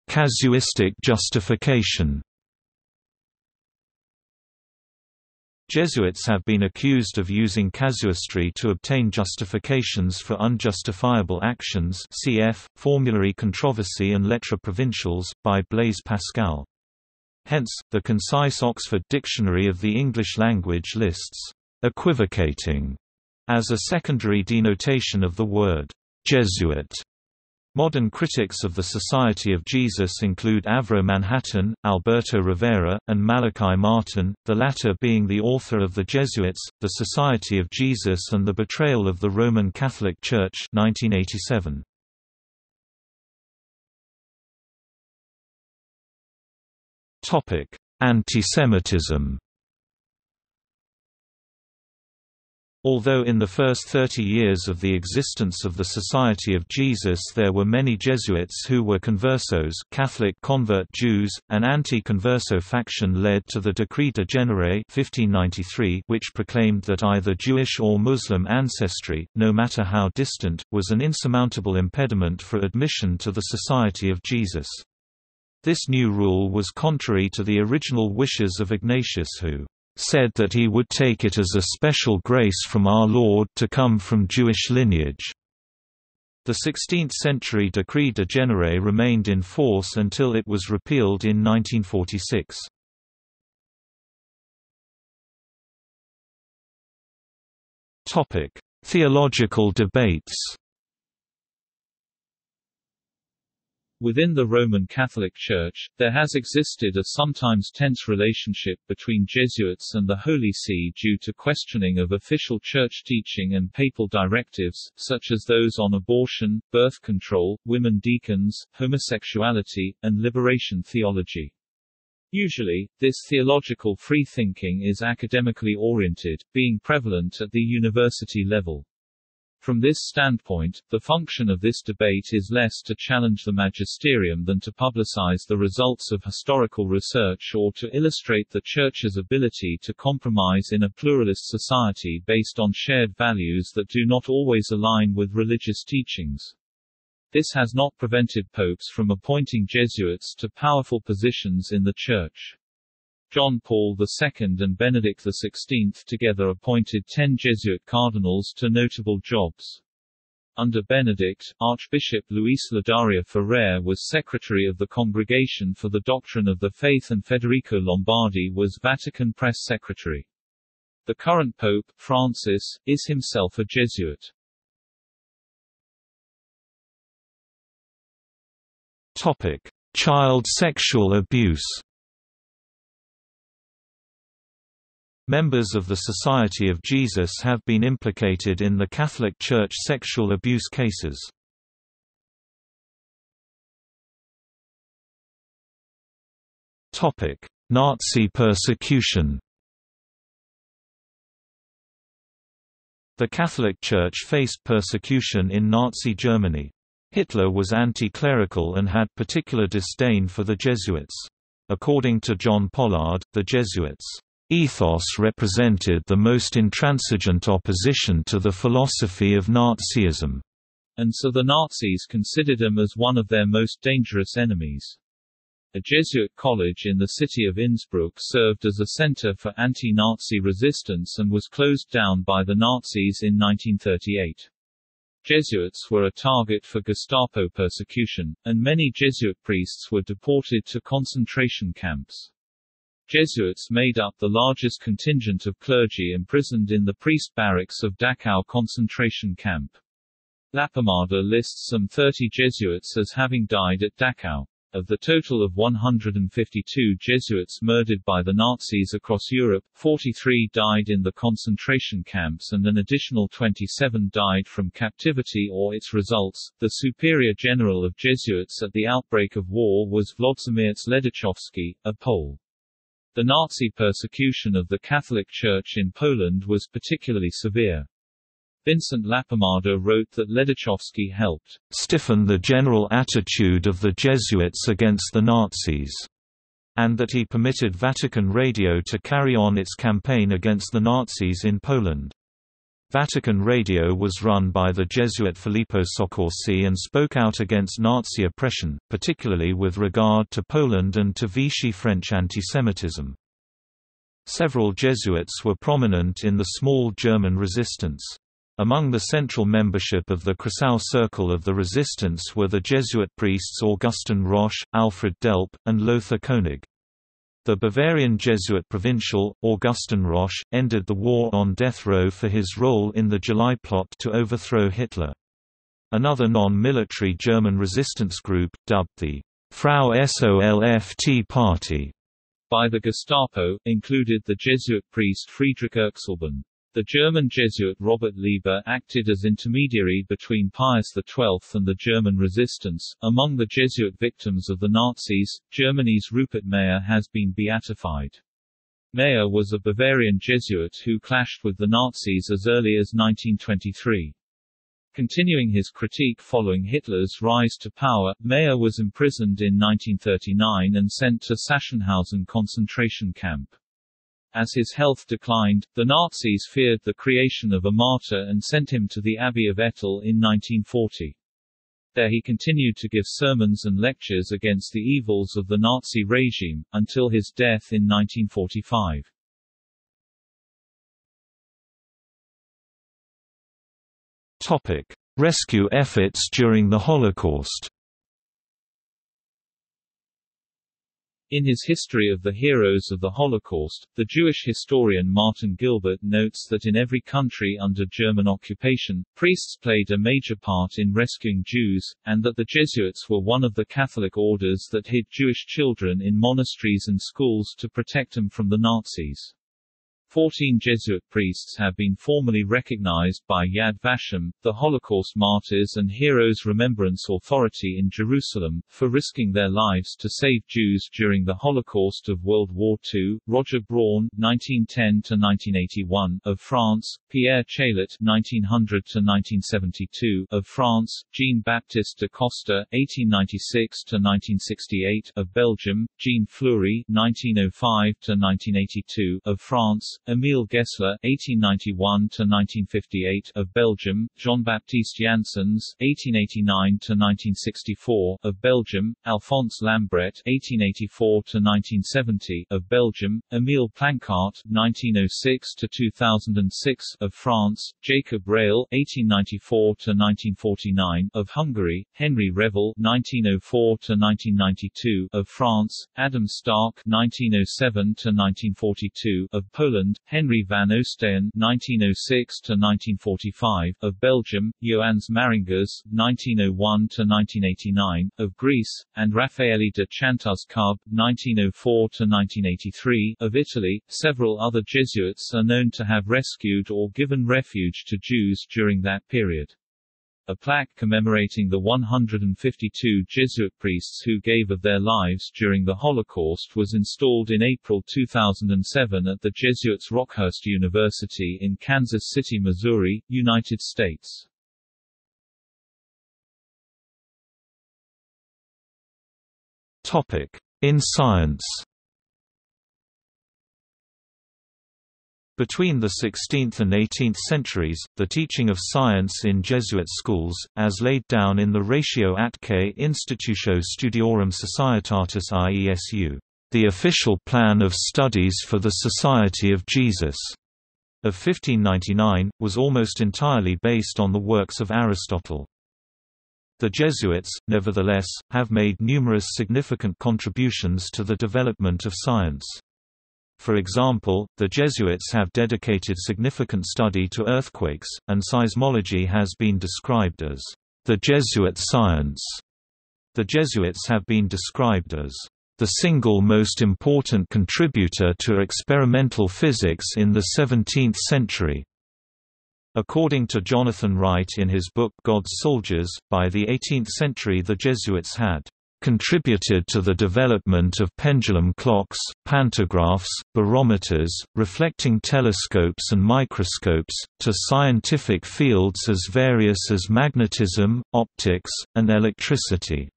Casuistic justification Jesuits have been accused of using casuistry to obtain justifications for unjustifiable actions cf. Formulary Controversy and Lettres Provinciales, by Blaise Pascal. Hence, the concise Oxford Dictionary of the English language lists, "...equivocating", as a secondary denotation of the word, "...Jesuit". Modern critics of the Society of Jesus include Avro Manhattan, Alberto Rivera, and Malachi Martin, the latter being the author of The Jesuits, The Society of Jesus and the Betrayal of the Roman Catholic Church 1987. Antisemitism Although in the first 30 years of the existence of the Society of Jesus there were many Jesuits who were conversos Catholic convert Jews, an anti-converso faction led to the Decree de Genere 1593 which proclaimed that either Jewish or Muslim ancestry, no matter how distant, was an insurmountable impediment for admission to the Society of Jesus. This new rule was contrary to the original wishes of Ignatius who said that he would take it as a special grace from our Lord to come from Jewish lineage. The 16th-century Decree de Genere remained in force until it was repealed in 1946. Theological debates Within the Roman Catholic Church, there has existed a sometimes tense relationship between Jesuits and the Holy See due to questioning of official church teaching and papal directives, such as those on abortion, birth control, women deacons, homosexuality, and liberation theology. Usually, this theological free-thinking is academically oriented, being prevalent at the university level. From this standpoint, the function of this debate is less to challenge the magisterium than to publicize the results of historical research or to illustrate the Church's ability to compromise in a pluralist society based on shared values that do not always align with religious teachings. This has not prevented popes from appointing Jesuits to powerful positions in the Church. John Paul II and Benedict XVI together appointed ten Jesuit cardinals to notable jobs. Under Benedict, Archbishop Luis Ladaria Ferrer was secretary of the Congregation for the Doctrine of the Faith and Federico Lombardi was Vatican press secretary. The current pope, Francis, is himself a Jesuit. Topic: Child sexual abuse. Members of the Society of Jesus have been implicated in the Catholic Church sexual abuse cases. Nazi persecution The Catholic Church faced persecution in Nazi Germany. Hitler was anti-clerical and had particular disdain for the Jesuits. According to John Pollard, the Jesuits' Ethos represented the most intransigent opposition to the philosophy of Nazism, and so the Nazis considered him as one of their most dangerous enemies. A Jesuit college in the city of Innsbruck served as a center for anti-Nazi resistance and was closed down by the Nazis in 1938. Jesuits were a target for Gestapo persecution, and many Jesuit priests were deported to concentration camps. Jesuits made up the largest contingent of clergy imprisoned in the priest barracks of Dachau concentration camp. Lapomarda lists some 30 Jesuits as having died at Dachau. Of the total of 152 Jesuits murdered by the Nazis across Europe, 43 died in the concentration camps and an additional 27 died from captivity or its results. The superior general of Jesuits at the outbreak of war was Włodzimierz Ledóchowski, a Pole. The Nazi persecution of the Catholic Church in Poland was particularly severe. Vincent Lapomarda wrote that Ledóchowski helped stiffen the general attitude of the Jesuits against the Nazis, and that he permitted Vatican Radio to carry on its campaign against the Nazis in Poland. Vatican Radio was run by the Jesuit Filippo Soccorsi and spoke out against Nazi oppression, particularly with regard to Poland and to Vichy French antisemitism. Several Jesuits were prominent in the small German resistance. Among the central membership of the Kreisau Circle of the Resistance were the Jesuit priests Augustin Rösch, Alfred Delp, and Lothar Koenig. The Bavarian Jesuit provincial, Augustin Rösch, ended the war on death row for his role in the July plot to overthrow Hitler. Another non-military German resistance group, dubbed the Frau Solf Tea Party by the Gestapo, included the Jesuit priest Friedrich Erxleben. The German Jesuit Robert Leiber acted as intermediary between Pius XII and the German resistance. Among the Jesuit victims of the Nazis, Germany's Rupert Mayer has been beatified. Mayer was a Bavarian Jesuit who clashed with the Nazis as early as 1923. Continuing his critique following Hitler's rise to power, Mayer was imprisoned in 1939 and sent to Sachsenhausen concentration camp. As his health declined, the Nazis feared the creation of a martyr and sent him to the Abbey of Ettal in 1940. There he continued to give sermons and lectures against the evils of the Nazi regime, until his death in 1945. Topic. Rescue efforts during the Holocaust In his History of the Heroes of the Holocaust, the Jewish historian Martin Gilbert notes that in every country under German occupation, priests played a major part in rescuing Jews, and that the Jesuits were one of the Catholic orders that hid Jewish children in monasteries and schools to protect them from the Nazis. Fourteen Jesuit priests have been formally recognized by Yad Vashem, the Holocaust Martyrs and Heroes Remembrance Authority in Jerusalem, for risking their lives to save Jews during the Holocaust of World War II. Roger Braun (1910–1981) of France, Pierre Chaillet (1900–1972) of France, Jean-Baptiste de Coster (1896–1968) of Belgium, Jean Fleury (1905–1982) of France, Emile Gessler (1891–1958) of Belgium, Jean-Baptiste Janssens (1889–1964) of Belgium, Alphonse Lambrette (1884–1970) of Belgium, Emile Planckaert (1906–2006) of France, Jacob Raile (1894–1949) of Hungary, Henry Revel (1904–1992) of France, Adam Sztark (1907–1942) of Poland, Henry van Oostveen (1906–1945) of Belgium, Joannes Maringers (1901–1989) of Greece, and Raffaele de Ghantuz Cubbe (1904–1983) of Italy. Several other Jesuits are known to have rescued or given refuge to Jews during that period. A plaque commemorating the 152 Jesuit priests who gave of their lives during the Holocaust was installed in April 2007 at the Jesuits Rockhurst University in Kansas City, Missouri, United States. Topic: In science. Between the 16th and 18th centuries, the teaching of science in Jesuit schools, as laid down in the Ratio Atque Institutio Studiorum Societatis IESU, the official plan of studies for the Society of Jesus, of 1599, was almost entirely based on the works of Aristotle. The Jesuits, nevertheless, have made numerous significant contributions to the development of science. For example, the Jesuits have dedicated significant study to earthquakes, and seismology has been described as the Jesuit science. The Jesuits have been described as the single most important contributor to experimental physics in the 17th century. According to Jonathan Wright in his book God's Soldiers, by the 18th century the Jesuits had contributed to the development of pendulum clocks, pantographs, barometers, reflecting telescopes and microscopes, to scientific fields as various as magnetism, optics, and electricity.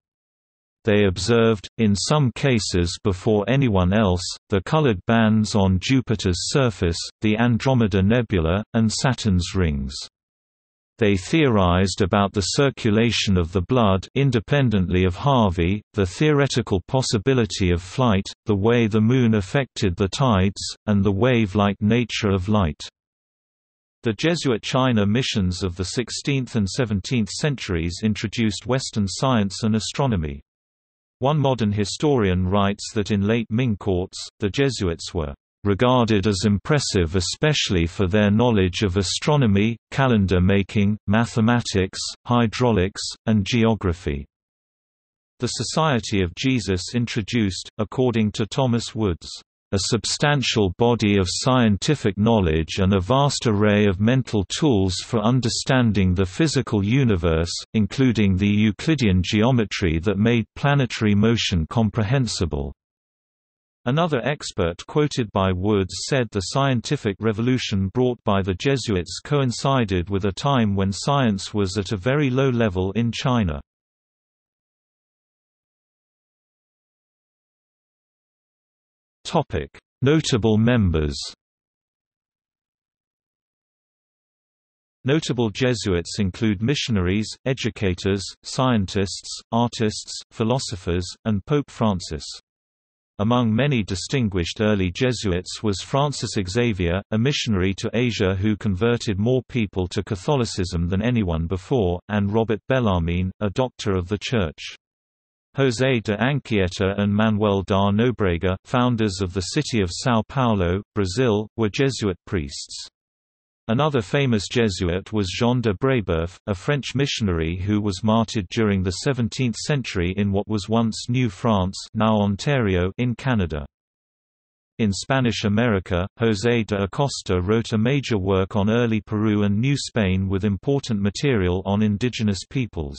They observed, in some cases before anyone else, the colored bands on Jupiter's surface, the Andromeda Nebula, and Saturn's rings. They theorized about the circulation of the blood independently of Harvey, the theoretical possibility of flight, the way the Moon affected the tides, and the wave-like nature of light. The Jesuit China missions of the 16th and 17th centuries introduced Western science and astronomy. One modern historian writes that in late Ming courts, the Jesuits were regarded as impressive especially for their knowledge of astronomy, calendar making, mathematics, hydraulics, and geography. The Society of Jesus introduced, according to Thomas Woods, a substantial body of scientific knowledge and a vast array of mental tools for understanding the physical universe, including the Euclidean geometry that made planetary motion comprehensible. Another expert quoted by Woods said the scientific revolution brought by the Jesuits coincided with a time when science was at a very low level in China. Notable members Notable Jesuits include missionaries, educators, scientists, artists, philosophers, and Pope Francis. Among many distinguished early Jesuits was Francis Xavier, a missionary to Asia who converted more people to Catholicism than anyone before, and Robert Bellarmine, a doctor of the Church. José de Anchieta and Manuel da Nóbrega, founders of the city of São Paulo, Brazil, were Jesuit priests. Another famous Jesuit was Jean de Brébeuf, a French missionary who was martyred during the 17th century in what was once New France now Ontario in Canada. In Spanish America, José de Acosta wrote a major work on early Peru and New Spain with important material on indigenous peoples.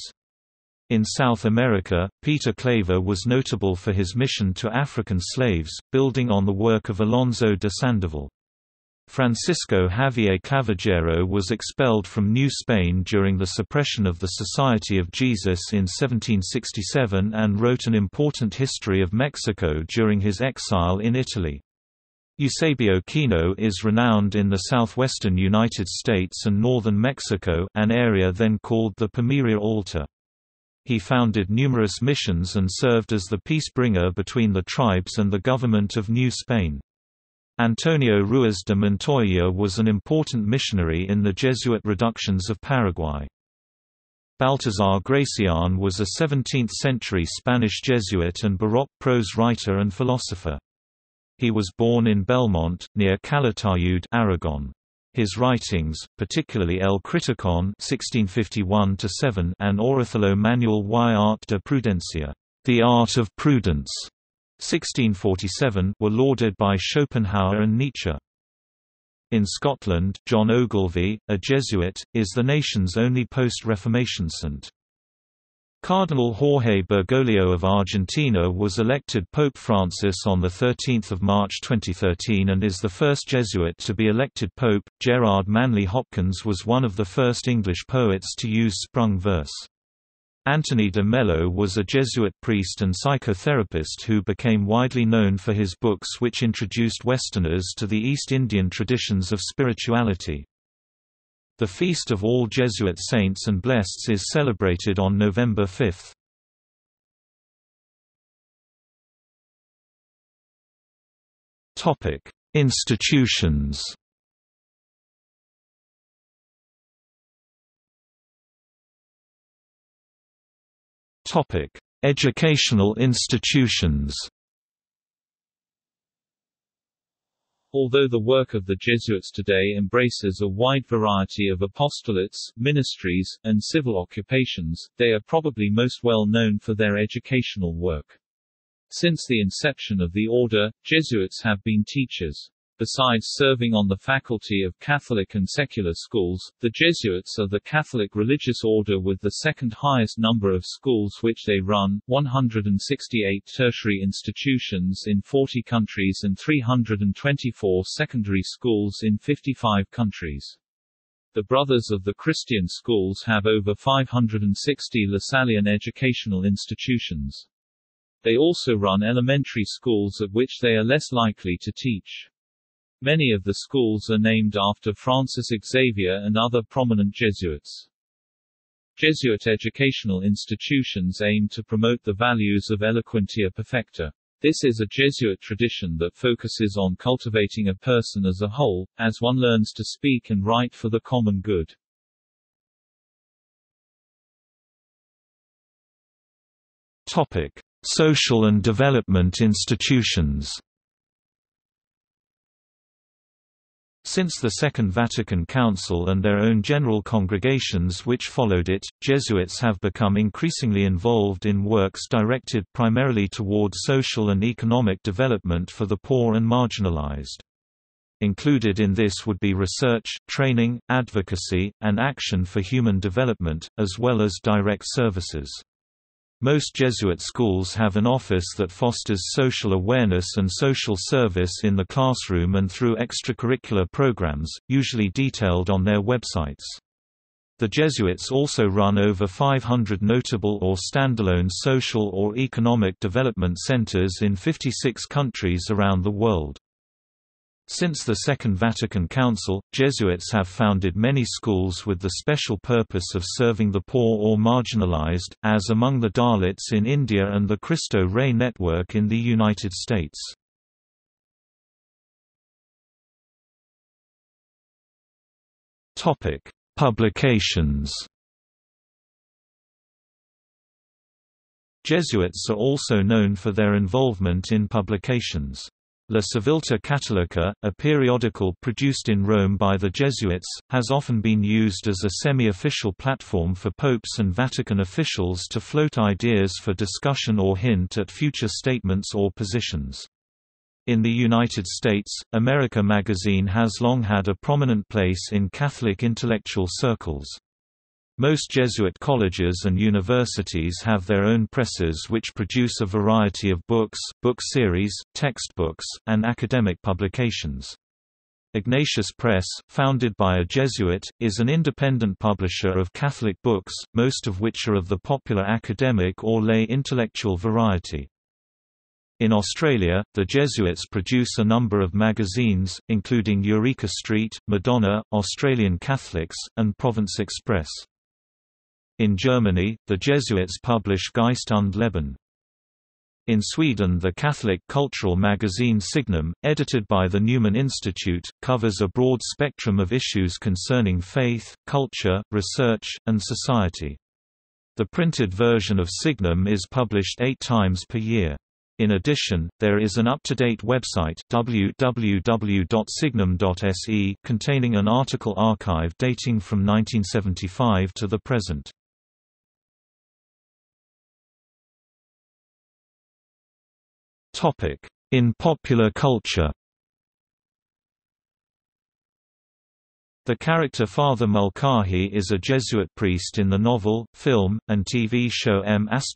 In South America, Peter Claver was notable for his mission to African slaves, building on the work of Alonso de Sandoval. Francisco Javier Clavigero was expelled from New Spain during the suppression of the Society of Jesus in 1767 and wrote an important history of Mexico during his exile in Italy. Eusebio Kino is renowned in the southwestern United States and northern Mexico an area then called the Pimeria Alta. He founded numerous missions and served as the peace bringer between the tribes and the government of New Spain. Antonio Ruiz de Montoya was an important missionary in the Jesuit reductions of Paraguay. Baltasar Gracián was a 17th-century Spanish Jesuit and Baroque prose writer and philosopher. He was born in Belmont, near Calatayud Aragon. His writings, particularly El Criticón (1651–7) and Oráculo Manual y Arte de Prudencia, The Art of Prudence, 1647 were lauded by Schopenhauer and Nietzsche. In Scotland, John Ogilvie, a Jesuit, is the nation's only post-Reformation saint. Cardinal Jorge Bergoglio of Argentina was elected Pope Francis on 13 March 2013 and is the first Jesuit to be elected Pope. Gerard Manley Hopkins was one of the first English poets to use sprung verse. Anthony de Mello was a Jesuit priest and psychotherapist who became widely known for his books which introduced Westerners to the East Indian traditions of spirituality. The Feast of All Jesuit Saints and Blesseds is celebrated on November 5. Institutions Topic: Educational institutions. Although the work of the Jesuits today embraces a wide variety of apostolates, ministries, and civil occupations, they are probably most well known for their educational work. Since the inception of the order, Jesuits have been teachers. Besides serving on the faculty of Catholic and secular schools, the Jesuits are the Catholic religious order with the second highest number of schools which they run, 168 tertiary institutions in 40 countries and 324 secondary schools in 55 countries. The Brothers of the Christian Schools have over 560 Lasallian educational institutions. They also run elementary schools at which they are less likely to teach. Many of the schools are named after Francis Xavier and other prominent Jesuits. Jesuit educational institutions aim to promote the values of eloquentia perfecta. This is a Jesuit tradition that focuses on cultivating a person as a whole, as one learns to speak and write for the common good. Topic: Social and development institutions. Since the Second Vatican Council and their own general congregations which followed it, Jesuits have become increasingly involved in works directed primarily toward social and economic development for the poor and marginalized. Included in this would be research, training, advocacy, and action for human development, as well as direct services. Most Jesuit schools have an office that fosters social awareness and social service in the classroom and through extracurricular programs, usually detailed on their websites. The Jesuits also run over 500 notable or standalone social or economic development centers in 56 countries around the world. Since the Second Vatican Council, Jesuits have founded many schools with the special purpose of serving the poor or marginalized, as among the Dalits in India and the Cristo Rey Network in the United States. Publications Jesuits are also known for their involvement in publications. La Civiltà Cattolica, a periodical produced in Rome by the Jesuits, has often been used as a semi-official platform for popes and Vatican officials to float ideas for discussion or hint at future statements or positions. In the United States, America magazine has long had a prominent place in Catholic intellectual circles. Most Jesuit colleges and universities have their own presses which produce a variety of books, book series, textbooks, and academic publications. Ignatius Press, founded by a Jesuit, is an independent publisher of Catholic books, most of which are of the popular academic or lay intellectual variety. In Australia, the Jesuits produce a number of magazines, including Eureka Street, Madonna, Australian Catholics, and Province Express. In Germany, the Jesuits publish Geist und Leben. In Sweden the Catholic cultural magazine Signum, edited by the Newman Institute, covers a broad spectrum of issues concerning faith, culture, research, and society. The printed version of Signum is published eight times per year. In addition, there is an up-to-date website www.signum.se containing an article archive dating from 1975 to the present. In popular culture The character Father Mulcahy is a Jesuit priest in the novel, film, and TV show M***ASH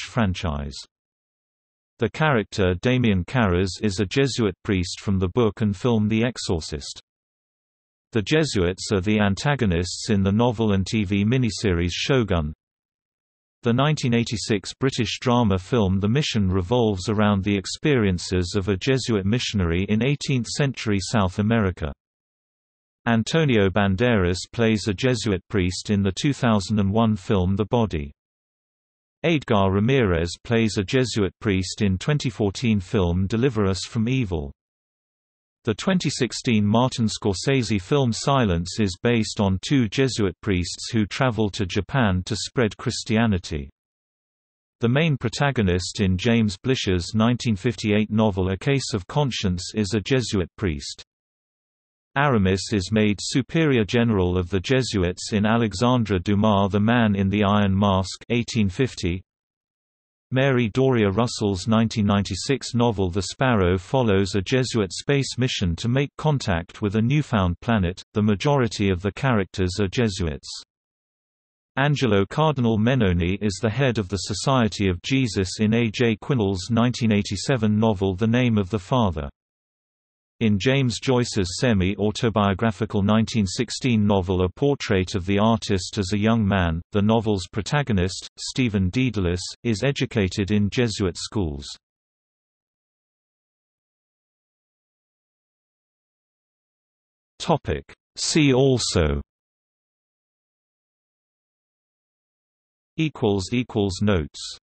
franchise. The character Damien Karras is a Jesuit priest from the book and film The Exorcist. The Jesuits are the antagonists in the novel and TV miniseries Shogun, the 1986 British drama film The Mission revolves around the experiences of a Jesuit missionary in 18th-century South America. Antonio Banderas plays a Jesuit priest in the 2001 film The Body. Edgar Ramirez plays a Jesuit priest in 2014 film Deliver Us from Evil. The 2016 Martin Scorsese film Silence is based on two Jesuit priests who travel to Japan to spread Christianity. The main protagonist in James Blish's 1958 novel A Case of Conscience is a Jesuit priest. Aramis is made Superior General of the Jesuits in Alexandre Dumas' The Man in the Iron Mask 1850, Mary Doria Russell's 1996 novel The Sparrow follows a Jesuit space mission to make contact with a newfound planet. The majority of the characters are Jesuits. Angelo Cardinal Menoni is the head of the Society of Jesus in A. J. Quinnell's 1987 novel The Name of the Father. In James Joyce's semi-autobiographical 1916 novel A Portrait of the Artist as a Young Man, the novel's protagonist, Stephen Dedalus, is educated in Jesuit schools. See also Notes